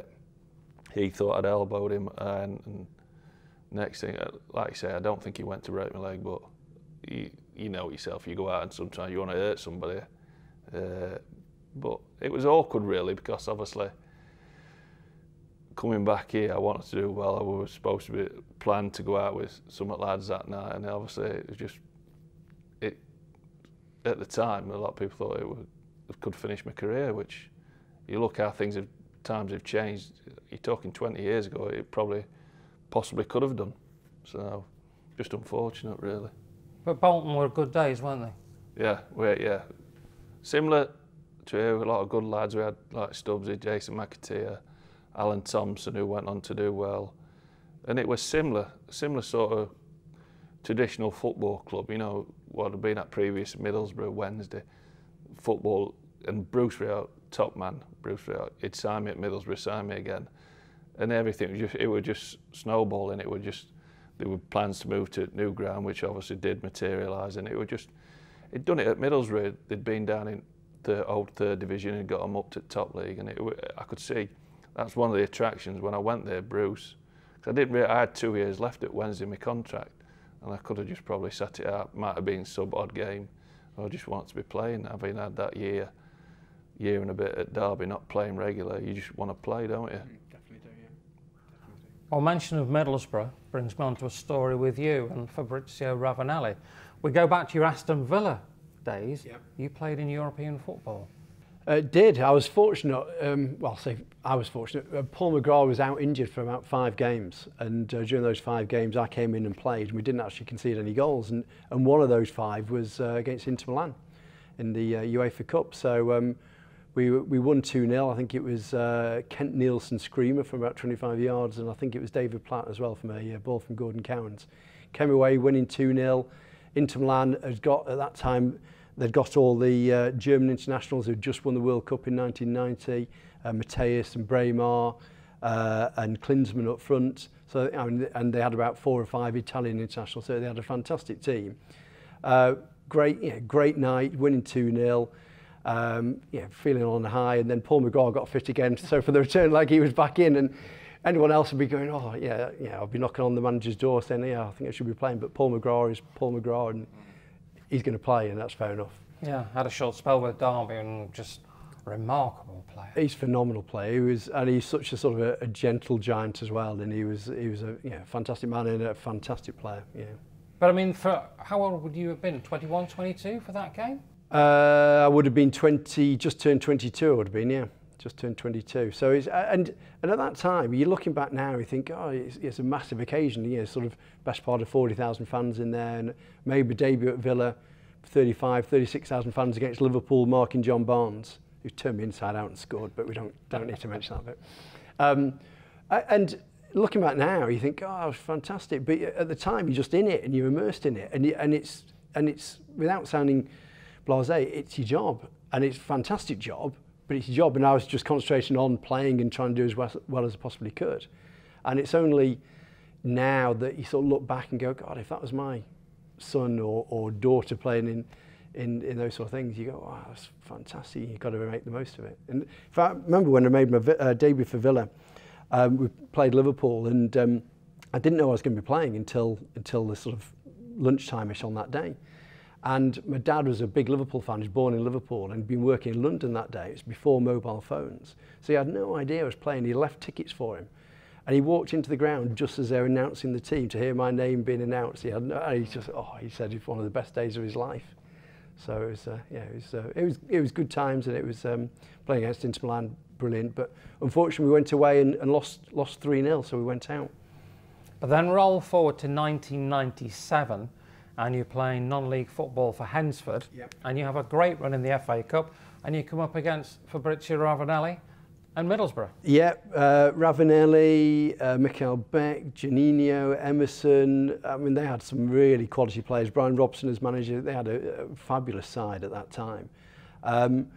he thought I'd elbowed him, and, and next thing, uh, like I say, I don't think he went to break my leg, but you, you know yourself, you go out and sometimes you want to hurt somebody. Uh, but it was awkward really because obviously coming back here, I wanted to do well. I was supposed to be planned to go out with some lads that night, and obviously it was just at the time, a lot of people thought it, would, could finish my career, which you look how things have, times have changed. You're talking 20 years ago, it probably, possibly could have done. So, just unfortunate, really. But Bolton were good days, weren't they? Yeah, we yeah. Similar to a lot of good lads. We had like Stubbsy, Jason McAteer, Alan Thompson, who went on to do well. And it was similar, similar sort of traditional football club, you know, what had been at previous Middlesbrough Wednesday football, and Bruce Rioch, top man, Bruce Rioch, he'd sign me at Middlesbrough, sign me again, and everything was just it was just snowballing. It was just there were plans to move to new ground, which obviously did materialise, and it was just he'd done it at Middlesbrough. They'd been down in the old third division and got them up to top league, and it, I could see that's one of the attractions when I went there, Bruce. Because I didn't really, I had two years left at Wednesday my contract, and I could have just probably sat it out. Might have been sub odd game. I just want to be playing. Having had that year, year and a bit at Derby, not playing regular, you just want to play, don't you? Mm, definitely do, yeah. Definitely Well, mention of Middlesbrough brings me on to a story with you and Fabrizio Ravanelli. We go back to your Aston Villa days. Yep. You played in European football. It did. I was fortunate. Um, well, say I was fortunate. Uh, Paul McGraw was out injured for about five games, and uh, during those five games, I came in and played, and we didn't actually concede any goals. And, and one of those five was uh, against Inter Milan in the uh, UEFA Cup. So um, we we won 2-0. I think it was uh, Kent Nielsen screamer from about 25 yards, and I think it was David Platt as well from a uh, ball from Gordon Cowans. Came away winning 2-0. Inter Milan had got at that time They'd got all the uh, German internationals who'd just won the World Cup in 1990, uh, Mateus and Bremer uh, and Klinsmann up front. So, I mean, and they had about four or five Italian internationals, so they had a fantastic team. Uh, great, you know, great night, winning 2-0. Um, yeah, feeling on high, and then Paul McGraw got fit again. So for the return leg, he was back in, and anyone else would be going, oh, yeah, yeah, I'll be knocking on the manager's door saying, yeah, I think I should be playing. But Paul McGraw is Paul McGraw, and mm. He's going to play, and that's fair enough. Yeah, had a short spell with Derby, and just remarkable player. He's a phenomenal player. He was, and he's such a sort of a, a gentle giant as well. And he was, he was a yeah, fantastic man and a fantastic player. Yeah. But I mean, for how old would you have been? 21, 22 for that game? Uh, I would have been 20, just turned 22. I would have been, yeah, just turned 22. So it's and and at that time, you're looking back now, you think, oh, it's, it's a massive occasion. You know, sort of best part of 40,000 fans in there, and maybe debut at Villa, 35, 36,000 fans against Liverpool, marking John Barnes, who turned me inside out and scored. But we don't don't need to mention that bit. Um, and looking back now, you think, oh, it was fantastic. But at the time, you're just in it and you're immersed in it, and you, and it's and it's without sounding blasé, it's your job, and it's a fantastic job, but it's your job. And I was just concentrating on playing and trying to do as well, well as I possibly could. And it's only now that you sort of look back and go, God, if that was my son or, or daughter playing in, in, in those sort of things, you go, wow, that's fantastic. You've got to make the most of it. And if I remember when I made my uh, debut for Villa, um, we played Liverpool and um, I didn't know I was going to be playing until, until the sort of lunchtime-ish on that day. And my dad was a big Liverpool fan. He was born in Liverpool and been working in London that day. It was before mobile phones. So he had no idea I was playing. He left tickets for him. And he walked into the ground just as they were announcing the team to hear my name being announced. He had no, he just, oh, he said it's one of the best days of his life. So it was, uh, yeah, it was, uh, it was, it was good times and it was um, playing against Inter Milan, brilliant. But unfortunately, we went away and, and lost, lost 3-0, so we went out. But then roll forward to 1997 and you're playing non-league football for Hednesford, yep. and you have a great run in the FA Cup, and you come up against Fabrizio Ravanelli and Middlesbrough. Yeah, uh, Ravanelli, uh, Mikkel Beck, Juninho, Emerson. I mean, they had some really quality players. Brian Robson as manager, they had a, a fabulous side at that time. Um,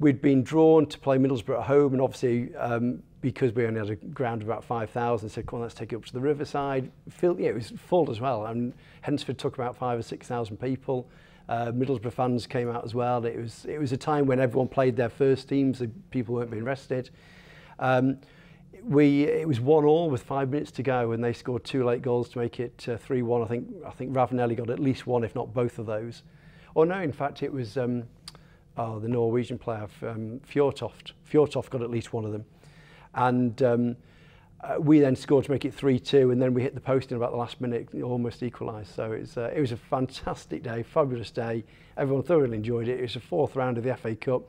we'd been drawn to play Middlesbrough at home, and obviously um, because we only had a ground of about 5,000, said, come on, let's take it up to the riverside. Yeah, it was full as well. And Hednesford took about five or 6,000 people. Uh, Middlesbrough fans came out as well. It was, it was a time when everyone played their first teams, the people weren't being rested. Um, we, it was one all with five minutes to go and they scored two late goals to make it 3-1. Uh, I think, I think Ravanelli got at least one, if not both of those. Or no, in fact, it was um, oh, the Norwegian player, um, Fjortoft. Fjortoft got at least one of them. And um, uh, we then scored to make it 3-2 and then we hit the post in about the last minute, almost equalised. So it was, uh, it was a fantastic day, fabulous day. Everyone thoroughly enjoyed it. It was the fourth round of the FA Cup.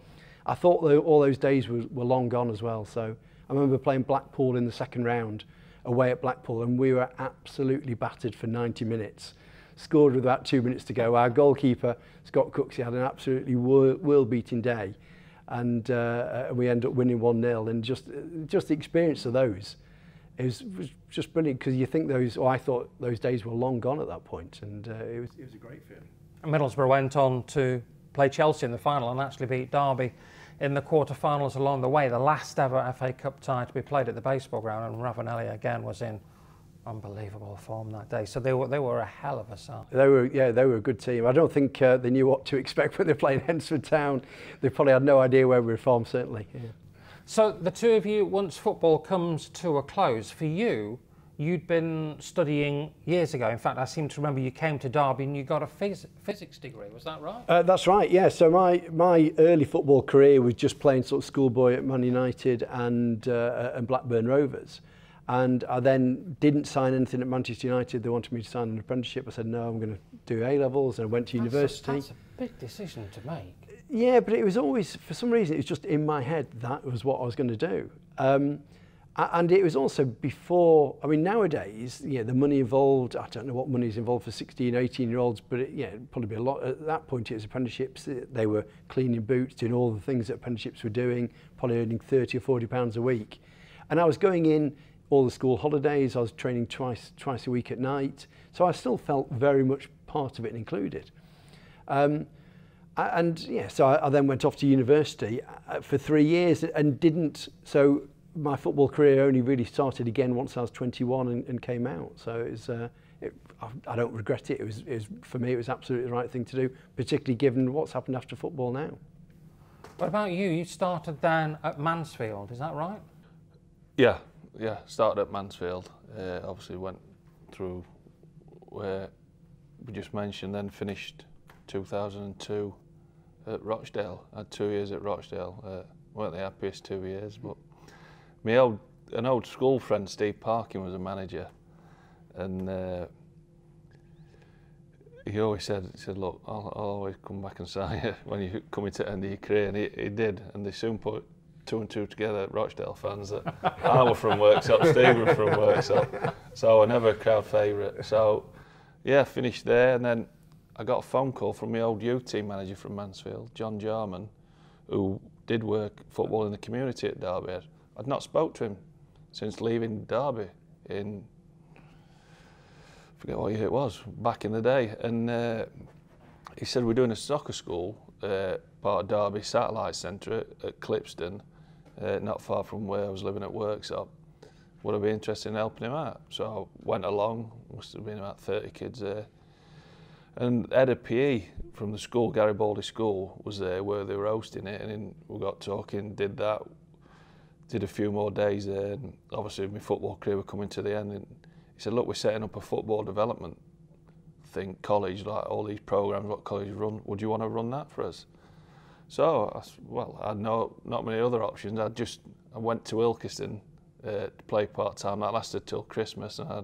I thought though, all those days were, were long gone as well. So I remember playing Blackpool in the second round away at Blackpool and we were absolutely battered for 90 minutes. Scored with about two minutes to go. Our goalkeeper, Scott Cooksey, had an absolutely world-beating day and uh, we end up winning 1-0 and just just the experience of those it was just brilliant because you think those or I thought those days were long gone at that point. And uh, it was it was a great feeling. Middlesbrough went on to play Chelsea in the final and actually beat Derby in the quarter-finals along the way, the last ever FA Cup tie to be played at the baseball ground. And Ravanelli again was in unbelievable form that day. So they were they were a hell of a side. They were yeah they were a good team. I don't think uh, they knew what to expect when they played Hednesford Town. They probably had no idea where we were from certainly. Yeah. So the two of you, once football comes to a close, for you, you'd been studying years ago. In fact, I seem to remember you came to Derby and you got a phys physics degree. Was that right? Uh, that's right. Yeah. So my my early football career was just playing sort of schoolboy at Man United and uh, and Blackburn Rovers. And I then didn't sign anything at Manchester United. They wanted me to sign an apprenticeship. I said, no, I'm going to do A levels. And I went to that's university. A, that's a big decision to make. Yeah, but it was always, for some reason, it was just in my head that was what I was going to do. Um, and it was also before, I mean, nowadays, yeah, the money involved, I don't know what money is involved for 16, 18 year olds, but it, yeah, probably be a lot. At that point, it was apprenticeships. They were cleaning boots, doing all the things that apprenticeships were doing, probably earning 30 or 40 pounds a week. And I was going in all the school holidays, I was training twice, twice a week at night. So I still felt very much part of it and included. Um, and yeah, so I, I then went off to university uh, for three years and didn't, so my football career only really started again once I was 21 and, and came out. So it was, uh, it, I, I don't regret it. It was, it was. For me, it was absolutely the right thing to do, particularly given what's happened after football now. What about you? You started then at Mansfield, is that right? Yeah, yeah. Started at Mansfield. Uh, obviously went through where we just mentioned, then finished 2002 at Rochdale. I had two years at Rochdale. Uh, weren't the happiest two years, but my old an old school friend Steve Parkin was a manager, and uh, he always said, he said, look, I'll, I'll always come back and sign you when you come the end of your career, and he, he did, and they soon put two and two together, Rochdale fans, that I were from Worksop, Steve was from Worksop, so I never crowd favourite. So, yeah, finished there, and then I got a phone call from my old youth team manager from Mansfield, John Jarman, who did work football in the community at Derby. I'd not spoke to him since leaving Derby in forget what year it was back in the day, and uh, he said we're doing a soccer school, uh, part of Derby Satellite Centre at, at Clipstone, uh, not far from where I was living at work. So would I be interested in helping him out? So I went along. Must have been about 30 kids there. And Ed of PE from the school, Garibaldi School, was there where they were hosting it, and we got talking, did that, did a few more days there, and obviously my football career was coming to the end. And he said, "Look, we're setting up a football development thing, college, like all these programs what college run. Would you want to run that for us?" So, I, well, I had no not many other options. I just I went to Ilkeston uh, to play part time. That lasted till Christmas, and I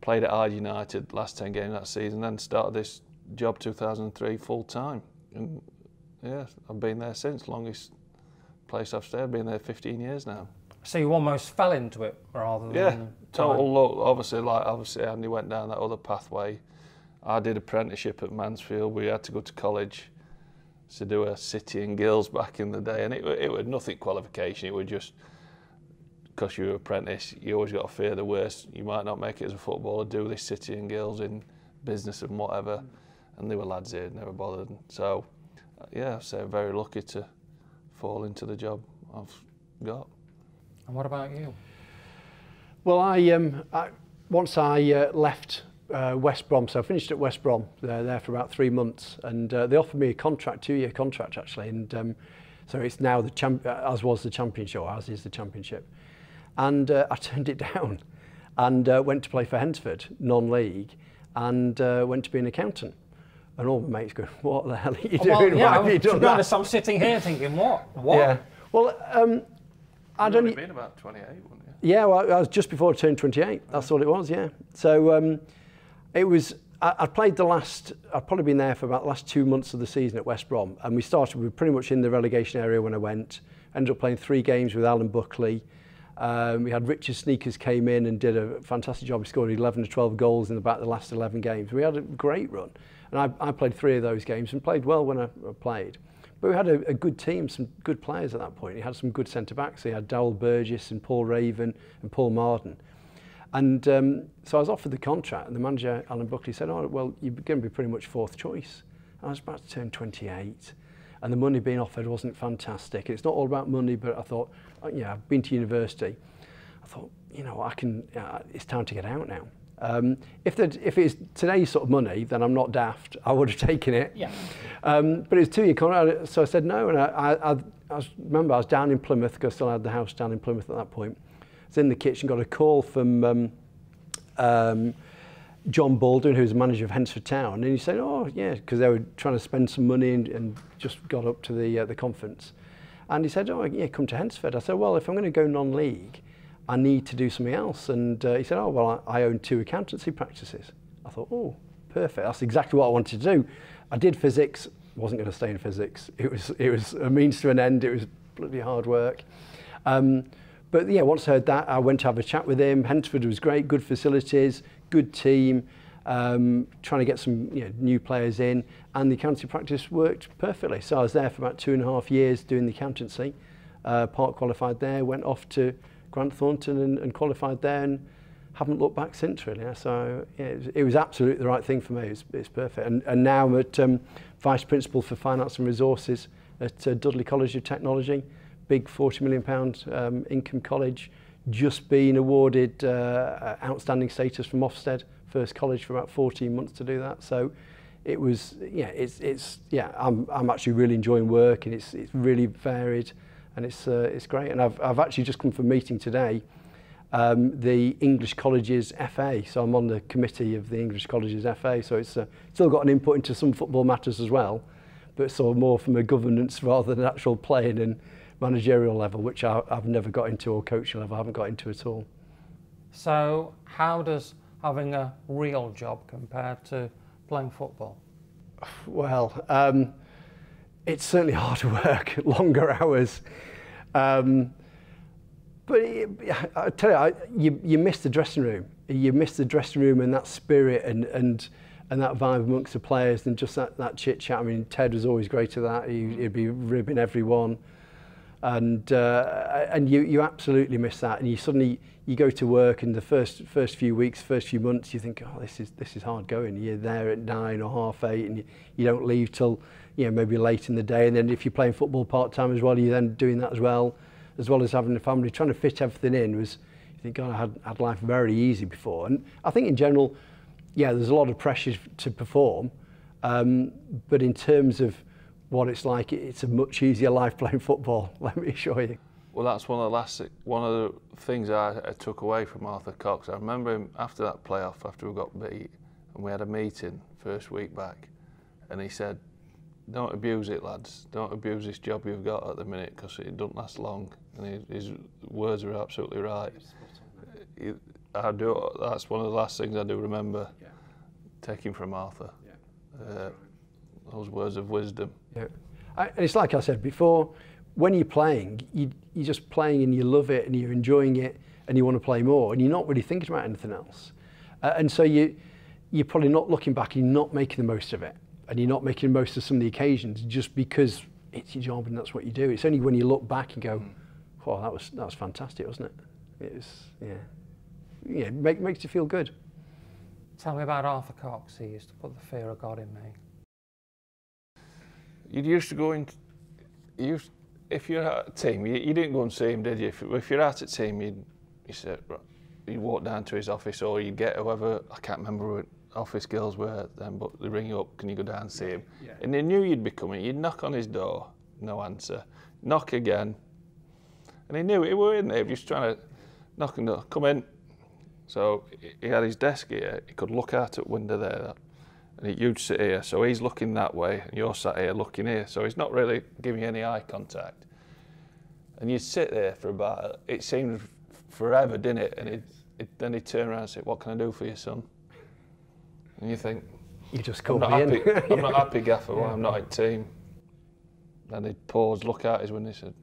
played at Hyde United last 10 games that season, then started this job 2003 full time. And yeah, I've been there since, longest place I've stayed. I've been there 15 years now. So you almost fell into it rather than yeah, total look. Obviously, like obviously Andy went down that other pathway. I did apprenticeship at Mansfield. We had to go to college to do a City and Guilds back in the day, and it, it was nothing qualification. It was just because you're an apprentice, you always got to fear the worst. You might not make it as a footballer, do this City and Guilds in business and whatever. And they were lads here, never bothered. So, yeah, I say very lucky to fall into the job I've got. And what about you? Well, I, um, I once I uh, left uh, West Brom, so I finished at West Brom there, there for about three months, and uh, they offered me a contract, two-year contract actually, and um, so it's now the champ, uh, as was the championship, as is the championship, and uh, I turned it down, and uh, went to play for Hednesford, non-league, and uh, went to be an accountant. And all my mates go, "What the hell are you well, doing? yeah, Why have you to done be that?" I'm sitting here thinking, what? What? Yeah. Well, um, I'd You'd only been about 28, wouldn't you? Yeah, well, I was just before I turned 28. That's all it was. Yeah. So um, It was, I, I played the last, I've probably been there for about the last two months of the season at West Brom, and we started, we were pretty much in the relegation area when I went, ended up playing three games with Alan Buckley, um, we had Richard Sneakers came in and did a fantastic job, he scored 11 to 12 goals in about the last 11 games. We had a great run, and I, I played three of those games and played well when I, I played. But we had a, a good team, some good players at that point. He had some good centre-backs. He had Dowell Burgess and Paul Raven and Paul Marden. And um, so I was offered the contract, and the manager, Alan Buckley, said, oh, well, you're going to be pretty much fourth choice. And I was about to turn 28, and the money being offered wasn't fantastic. And it's not all about money, but I thought, oh, yeah, I've been to university. I thought, you know, I can, uh, it's time to get out now. Um, if, if it's today's sort of money, then I'm not daft. I would have taken it. Yeah. Um, but it was two-year contract, so I said no. And I, I, I, I was, remember I was down in Plymouth because I still had the house down in Plymouth at that point. Was in the kitchen, got a call from um, um, John Baldwin, who was manager of Hednesford Town, and he said, "Oh, yeah," because they were trying to spend some money and, and just got up to the uh, the conference. And he said, "Oh, yeah, come to Hednesford." I said, "Well, if I'm going to go non-league." I need to do something else. And uh, he said, oh, well, I, I own two accountancy practices. I thought, oh, perfect. That's exactly what I wanted to do. I did physics, wasn't going to stay in physics. It was, it was a means to an end. It was bloody hard work. Um, But yeah, once I heard that, I went to have a chat with him. Hentford was great, good facilities, good team, um, trying to get some you know, new players in, and the accountancy practice worked perfectly. So I was there for about two and a half years doing the accountancy. Uh, part qualified there, went off to Grant Thornton and, and qualified there, and haven't looked back since really. So yeah, it, was, it was absolutely the right thing for me. It's it's perfect. And, and now I'm at um, vice principal for finance and resources at uh, Dudley College of Technology. Big 40 million pound um, income college, just been awarded uh, outstanding status from Ofsted, first college for about 14 months to do that. So it was, yeah, it's, it's yeah, I'm, I'm actually really enjoying work and it's, it's really varied and it's, uh, it's great. And I've, I've actually just come from a meeting today um, the English Colleges FA. So I'm on the committee of the English Colleges FA. So it's uh, still got an input into some football matters as well, but sort of more from a governance rather than actual playing and managerial level, which I, I've never got into or coaching level. I haven't got into at all. So how does having a real job compare to playing football? Well, um, it's certainly hard work, longer hours. Um, but it, I tell you, I, you, you miss the dressing room. You miss the dressing room and that spirit and, and, and that vibe amongst the players and just that, that chit chat. I mean, Ted was always great at that. He, he'd be ribbing everyone. and uh, and you you absolutely miss that. And you suddenly you go to work and the first first few weeks first few months you think oh this is this is hard going. You're there at nine or half eight and you, you don't leave till you know maybe late in the day. And then if you're playing football part time as well you're then doing that as well as well as having a family. Trying to fit everything in was you think god I had, had life very easy before. And I think in general yeah there's a lot of pressure to perform um, but in terms of what it's like, it's a much easier life playing football, let me show you. Well, that's one of the last one of the things I, I took away from Arthur Cox. I remember him after that playoff, after we got beat, and we had a meeting first week back, and he said, don't abuse it, lads. Don't abuse this job you've got at the minute because it doesn't last long. And his, words are absolutely right. I do. That's one of the last things I do remember yeah. taking from Arthur. Yeah. Uh, those words of wisdom. Yeah. I, and it's like I said before, when you're playing, you, you're just playing and you love it and you're enjoying it and you want to play more and you're not really thinking about anything else. Uh, and so you, you're probably not looking back and you're not making the most of it and you're not making the most of some of the occasions just because it's your job and that's what you do. It's only when you look back and go, "Wow, that was that was fantastic, wasn't it?" It was, yeah, yeah, make, makes you feel good. Tell me about Arthur Cox. He used to put the fear of God in me. You used to go in. You used, if you're at a team, you, you didn't go and see him, did you? If, if you're at a team, you'd you said you walk down to his office, or you'd get whoever I can't remember what office girls were then, but they ring you up, can you go down and see him? Yeah. And they knew you'd be coming. You'd knock on his door, no answer. Knock again. And he knew it, were in there, just trying to knock and door, come in. So he had his desk here, he could look out at window there, and you'd sit here, so he's looking that way, and you're sat here looking here, so he's not really giving you any eye contact. And you'd sit there for about, it seemed forever, didn't it? And then he'd turn around and say, what can I do for you, son? And you think, you just called I'm me happy, in. I'm not happy, Gaffer, yeah. I'm not in team. Then he'd pause, look at us when he said,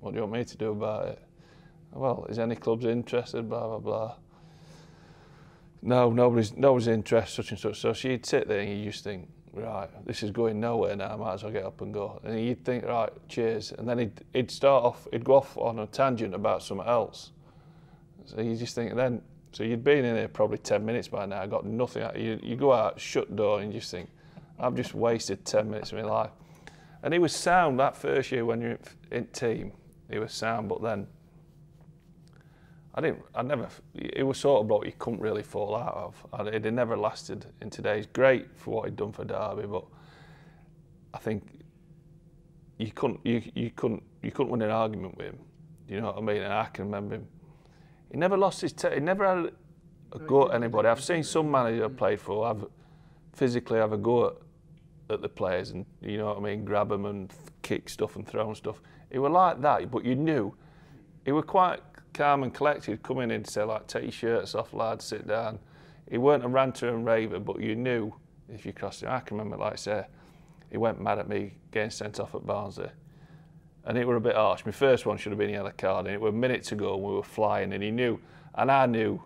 what do you want me to do about it? Well, is any clubs interested, blah, blah, blah. No, nobody's, nobody's interested, such and such. So she'd sit there and you just think, right, this is going nowhere now, I might as well get up and go. And you'd think, right, cheers. And then he'd, he'd start off, he'd go off on a tangent about something else. So you just think, then so you'd been in there probably 10 minutes by now, got nothing. You, you go out, shut door, and you just think, I've just wasted 10 minutes of my life. And he was sound that first year when you're in team. He was sound, but then I didn't. I never. It was sort of bloke you couldn't really fall out of. It had never lasted in today's. Great for what he'd done for Derby, but I think you couldn't. You, you couldn't. You couldn't win an argument with him. You know what I mean? And I can remember him he never lost his he never had a go at anybody. I've seen some managers I've played for have physically have a go at, at the players and you know what I mean, grab them and kick stuff and throw stuff. He were like that, but you knew he were quite calm and collected, come in and say like, take your shirts off, lad, sit down. He weren't a ranter and raver, but you knew if you crossed him. I can remember, like I say, he went mad at me getting sent off at Barnsley. And it were a bit harsh. My first one should have been he had a card, and it were minutes ago, to and we were flying, and he knew, and I knew.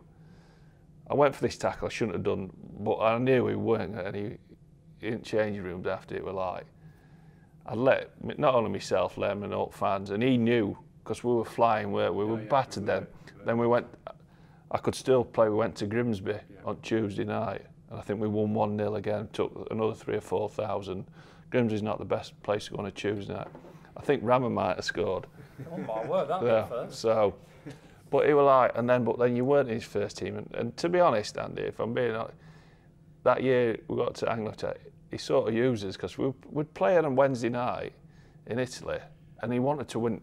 I went for this tackle, I shouldn't have done, but I knew he weren't, and he, in changing rooms after it were like, I let not only myself, let him and fans, and he knew because we were flying, we, we were yeah, battered then. Then we went, I could still play. We went to Grimsby yeah. on Tuesday night, and I think we won 1 0 again, took another three or 4,000. Grimsby's not the best place to go on a Tuesday night. I think Rama might have scored. Oh my word, that yeah, first. So, but he was like, and then, but then you weren't in his first team. And, and to be honest, Andy, if I'm being honest, that year we got to Anglo he sort of uses because we, we'd play on Wednesday night in Italy, and he wanted to win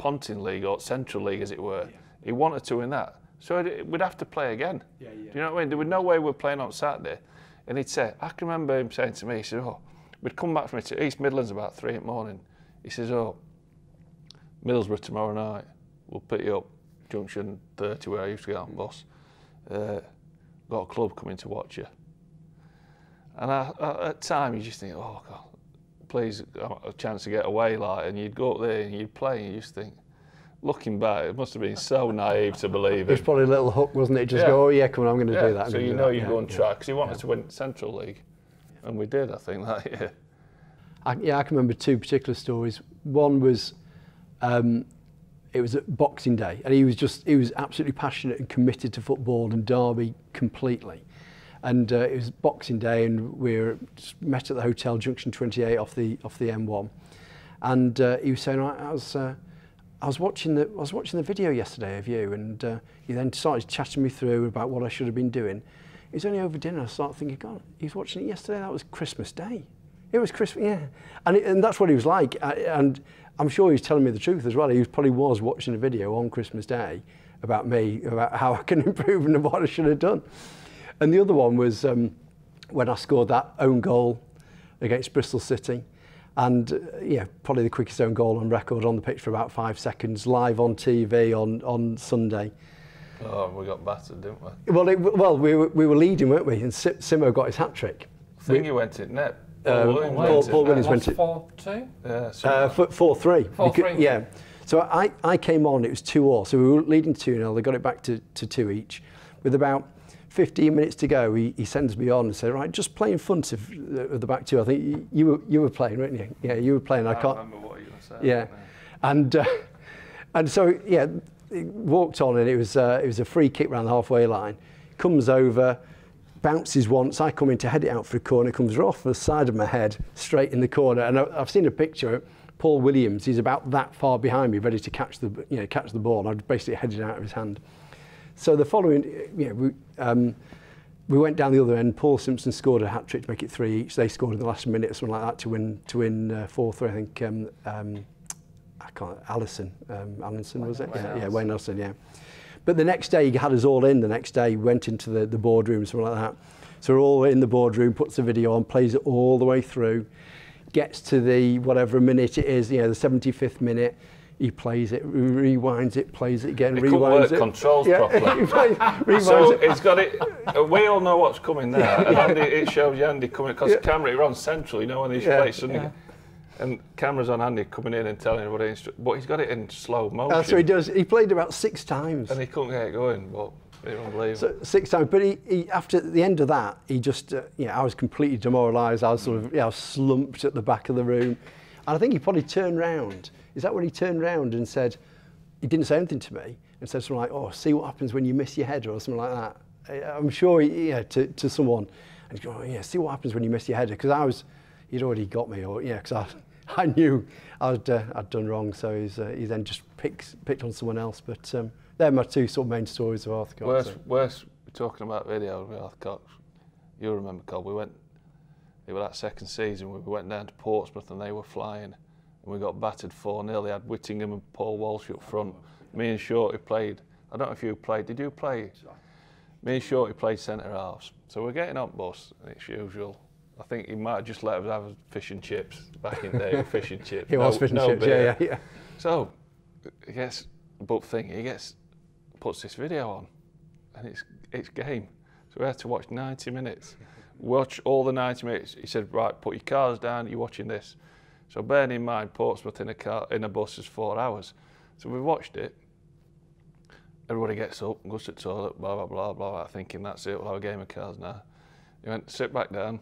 Pontins League or Central League, as it were. Yeah. He wanted to win that. So we'd have to play again. Yeah, yeah. Do you know what I mean? There was no way we were playing on Saturday. And he'd say, I can remember him saying to me, he said, oh, we'd come back from it to East Midlands about three in the morning. He says, oh, Middlesbrough tomorrow night. We'll pick you up, junction 30 where I used to get on bus. Uh, got a club coming to watch you. And I, I, at time you just think, oh God, please a chance to get away like, and you'd go up there and you'd play and you just think, looking back, it must have been so naive to believe it. It was probably a little hook, wasn't it? Just yeah. go, oh yeah, come on, I'm going to yeah. do that. I'm so you know you're yeah. going track because he wanted to win Central League, and we did, I think, that year. I, yeah, I can remember two particular stories. One was, um, it was at Boxing Day, and he was just, he was absolutely passionate and committed to football and Derby completely. And uh, it was Boxing Day, and we were met at the hotel Junction 28 off the off the M1. And uh, he was saying, I, I was. Uh, I was watching the I was watching the video yesterday of you, and uh, he then started chatting me through about what I should have been doing. It was only over dinner I started thinking, God, he was watching it yesterday. That was Christmas Day. It was Christmas, yeah, and it, and that's what he was like. And I'm sure he was telling me the truth as well. He probably was watching a video on Christmas Day about me, about how I can improve and what I should have done. And the other one was um, when I scored that own goal against Bristol City. And uh, yeah, probably the quickest own goal on record on the pitch for about five seconds, live on TV on, on Sunday. Oh, we got battered, didn't we? Well, it, well, we were, we were leading, weren't we? And Simo got his hat trick. I think we, he went in net. Uh, Paul, Williams, Paul, Paul Williams went it. Four two. Yeah, uh, four three. Four three. Yeah. So I, I came on. It was two all. So we were leading two 0 They got it back to, to two each, with about 15 minutes to go, he, he sends me on and said, right, just play in front of, of the back two. I think you, you, were, you were playing, weren't you? Yeah, you were playing. I, I can't remember what you were saying. Yeah. And, uh, and so, yeah, walked on and it was, uh, it was a free kick round the halfway line. Comes over, bounces once. I come in to head it out for a corner, comes right off the side of my head, straight in the corner. And I, I've seen a picture, Paul Williams, he's about that far behind me, ready to catch the, you know, catch the ball. And I basically headed out of his hand. So the following, you know, we, um, we went down the other end. Paul Simpson scored a hat trick to make it three each. They scored in the last minute, something like that, to win to win uh, four three. I think um, um, I can't. Allison, um, Allison was it? Wayne yeah, yeah, Wayne Allison. Yeah. But the next day, he had us all in. The next day, went into the, the boardroom, something like that. So we're all in the boardroom, puts the video on, plays it all the way through, gets to the whatever minute it is, you know, the 75th minute he plays it, rewinds it, plays it again, he rewinds work it. controls yeah. properly. plays, so it. it's got it. We all know what's coming there, and Andy, it shows you Andy coming because yeah. camera you're on central, you know, when he's yeah. plays suddenly. Yeah. And cameras on Andy coming in and telling everybody, what but he's got it in slow motion. That's what he does. He played about six times, and he couldn't get it going. But unbelievable. So, six times, but he, he, after the end of that, he just, uh, yeah, I was completely demoralised. I was sort of, yeah, I was slumped at the back of the room, and I think he probably turned round is that when he turned around and said, he didn't say anything to me, and said something like, oh, see what happens when you miss your header or something like that. I'm sure, yeah, to, to someone, and he's going, oh, yeah, see what happens when you miss your header, because I was, he'd already got me, or yeah, because I, I knew I was, uh, I'd done wrong, so he's, uh, he then just picked, picked on someone else. But um, they're my two sort of main stories of Arthur Cox. Worst, so. worst, we're talking about video with Arthur Cox. You'll remember, Cole, we went, it was that second season, we went down to Portsmouth and they were flying and we got battered 4 0. They had Whittingham and Paul Walsh up front. Me and Shorty played. I don't know if you played. Did you play? Me and Shorty played centre halves. So we're getting on bus, and it's usual. I think he might have just let us have fish and chips back in the day, fish and chips. He no, was fish and no chips, yeah, yeah, yeah. So, I guess but thing, he gets puts this video on, and it's it's game. So we had to watch 90 minutes. Watch all the 90 minutes. He said, right, put your cars down. You're watching this. So bearing in mind, Portsmouth in a car in a bus is four hours. So we watched it. Everybody gets up, goes to the toilet, blah blah blah blah, blah thinking that's it. We'll have a game of cards now. He went, sit back down,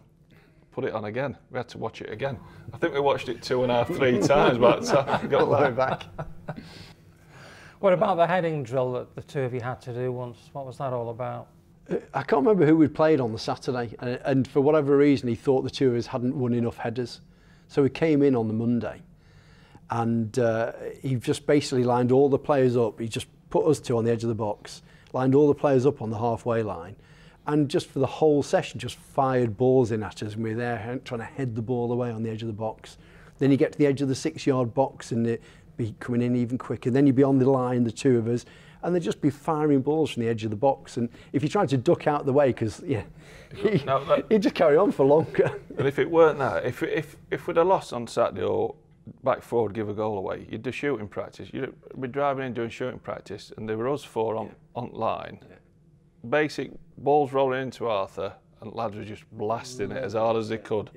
put it on again. We had to watch it again. I think we watched it two and a half, three times by the time we got All way back. back. What about the heading drill that the two of you had to do once? What was that all about? Uh, I can't remember who we'd played on the Saturday, and, and for whatever reason, he thought the two of us hadn't won enough headers. So he came in on the Monday and uh, he just basically lined all the players up. He just put us two on the edge of the box, lined all the players up on the halfway line and just for the whole session just fired balls in at us and we were there trying to head the ball away on the edge of the box. Then you get to the edge of the six yard box and it be coming in even quicker. Then you'd be on the line, the two of us, and they'd just be firing balls from the edge of the box. And if you tried to duck out the way, because yeah, he, No, that- he'd just carry on for longer. And if it weren't that, if if if we'd have lost on Saturday or back forward give a goal away, you'd do shooting practice. You'd be driving in doing shooting practice, and there were us four on on line. Basic balls rolling into Arthur, and lads were just blasting it mm. as hard as they could.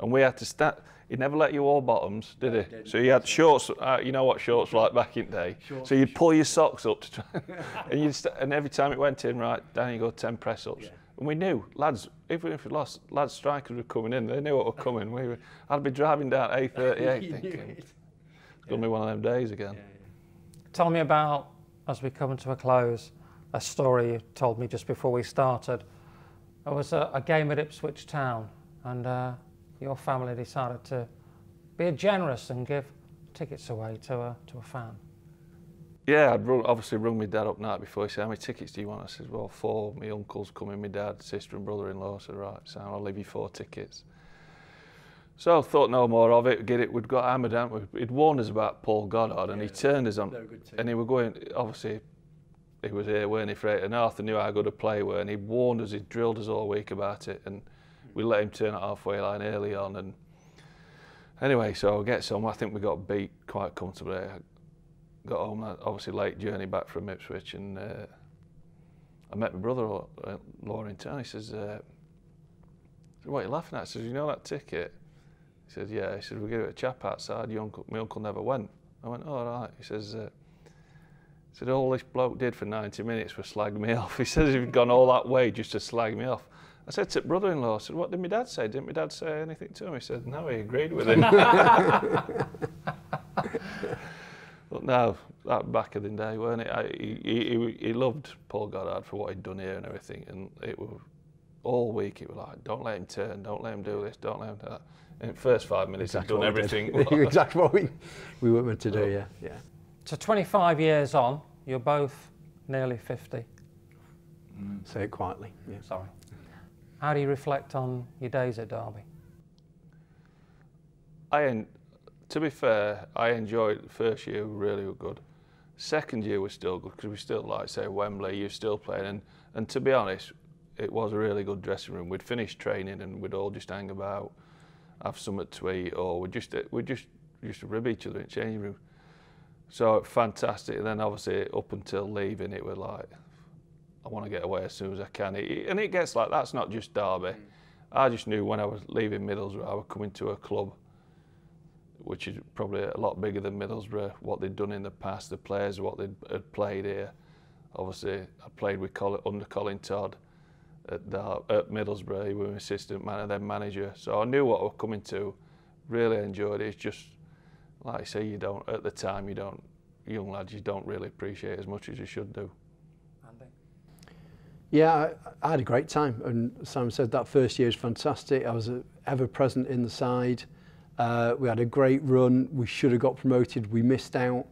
And we had to stand. He never let you all bottoms, did he? So you had shorts. Uh, you know what shorts were like back in the day. So you'd pull your socks up to try, and you st- and every time it went in, right down you go ten press ups. And we knew lads, even if we lost, lads strikers were coming in. They knew what were coming. We were, I'd be driving down A38 thinking it's gonna be one of them days again. Tell me about, as we come to a close, a story you told me just before we started. It was a, a game at Ipswich Town, and uh, your family decided to be generous and give tickets away to a, to a fan. Yeah, I'd rung, obviously rung my dad up night before. He said, how many tickets do you want? I said, well, four. My uncle's coming, my dad, sister and brother-in-law. I said, right, so I'll leave you four tickets. So I thought no more of it. Get it. We'd got hammered, hadn't we? He'd warned us about Paul Goddard, and he turned us on. They're good team. And he were going. Obviously, he was here, weren't he? For it, and Arthur knew how good a player were, and he warned us. He drilled us all week about it, and we let him turn at halfway line early on. And anyway, so I get some. I think we got beat quite comfortably. I got home, uh, obviously late journey back from Ipswich, and uh, I met my brother uh, Law in town. He says, uh, "What are you laughing at?" I says, "You know that ticket?" He said, "Yeah." He said, "We gave it a chap outside. Your uncle, my uncle never went." I went, "Oh, all right." He says. Uh, he said, all this bloke did for 90 minutes was slag me off. He says he'd gone all that way just to slag me off. I said to brother-in-law, I said, what did my dad say? Didn't my dad say anything to him? He said, no, he agreed with him. but no, that back in the day, weren't it? I, he, he, he loved Paul Goddard for what he'd done here and everything. And it was all week, it was like, don't let him turn, don't let him do this, don't let him do that. In the first five minutes, he'd done what everything. exactly what we, we were meant to do, yeah. yeah. So 25 years on, you're both nearly 50. Say it quietly. Yeah. Sorry. How do you reflect on your days at Derby? I, to be fair, I enjoyed the first year really were good. Second year was still good because we still like say Wembley, you're still playing, and and to be honest, it was a really good dressing room. We'd finish training and we'd all just hang about, have something to eat, or we just we just to rib each other in changing room. So fantastic. And then obviously up until leaving, it was like I want to get away as soon as I can. It, and it gets like that's not just Derby. Mm. I just knew when I was leaving Middlesbrough, I was coming to a club which is probably a lot bigger than Middlesbrough, what they'd done in the past, the players, what they had played here. Obviously, I played with Colin, under Colin Todd at, Dar- at Middlesbrough. He was an assistant manager, then manager. So I knew what I was coming to. Really enjoyed it. It's just, like I say, you don't, at the time, you don't, young lads, you don't really appreciate as much as you should do. Yeah, I, I had a great time, and Simon said that first year was fantastic. I was uh, ever present in the side. Uh, we had a great run. We should have got promoted. We missed out.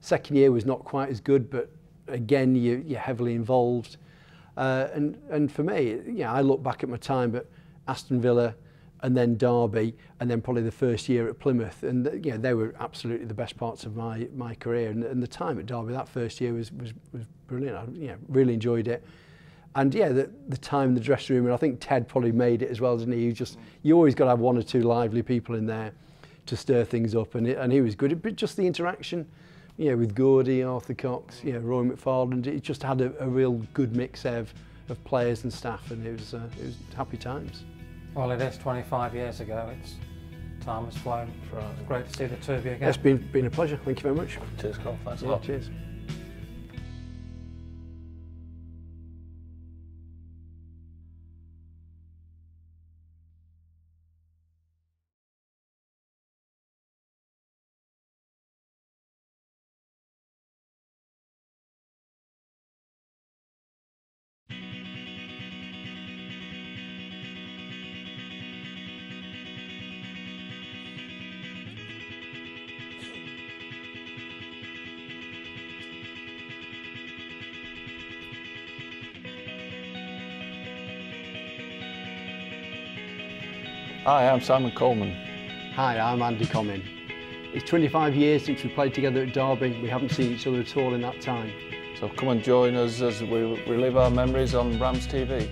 Second year was not quite as good, but again, you, you're heavily involved. Uh, and and for me, yeah, I look back at my time at Aston Villa, and then Derby, and then probably the first year at Plymouth, and th- yeah, they were absolutely the best parts of my my career. And, and the time at Derby that first year was was, was brilliant. I yeah, really enjoyed it. And yeah, the, the time in the dressing room, and I think Ted probably made it as well, didn't he? You just you always got to have one or two lively people in there to stir things up, and it, and he was good. But just the interaction, Yeah, with Gordy, Arthur Cox, yeah, Roy McFarland. It just had a, a real good mix of, of players and staff, and it was uh, it was happy times. Well, it is 25 years ago. It's time has flown. Right. It's great to see the two of you again. It's been been a pleasure. Thank you very much. Cheers, Carl. Thanks a Yeah, lot. cheers. Hi, I'm Simon Coleman. Hi, I'm Andy Comyn. It's 25 years since we played together at Derby. We haven't seen each other at all in that time. So come and join us as we relive our memories on Rams TV.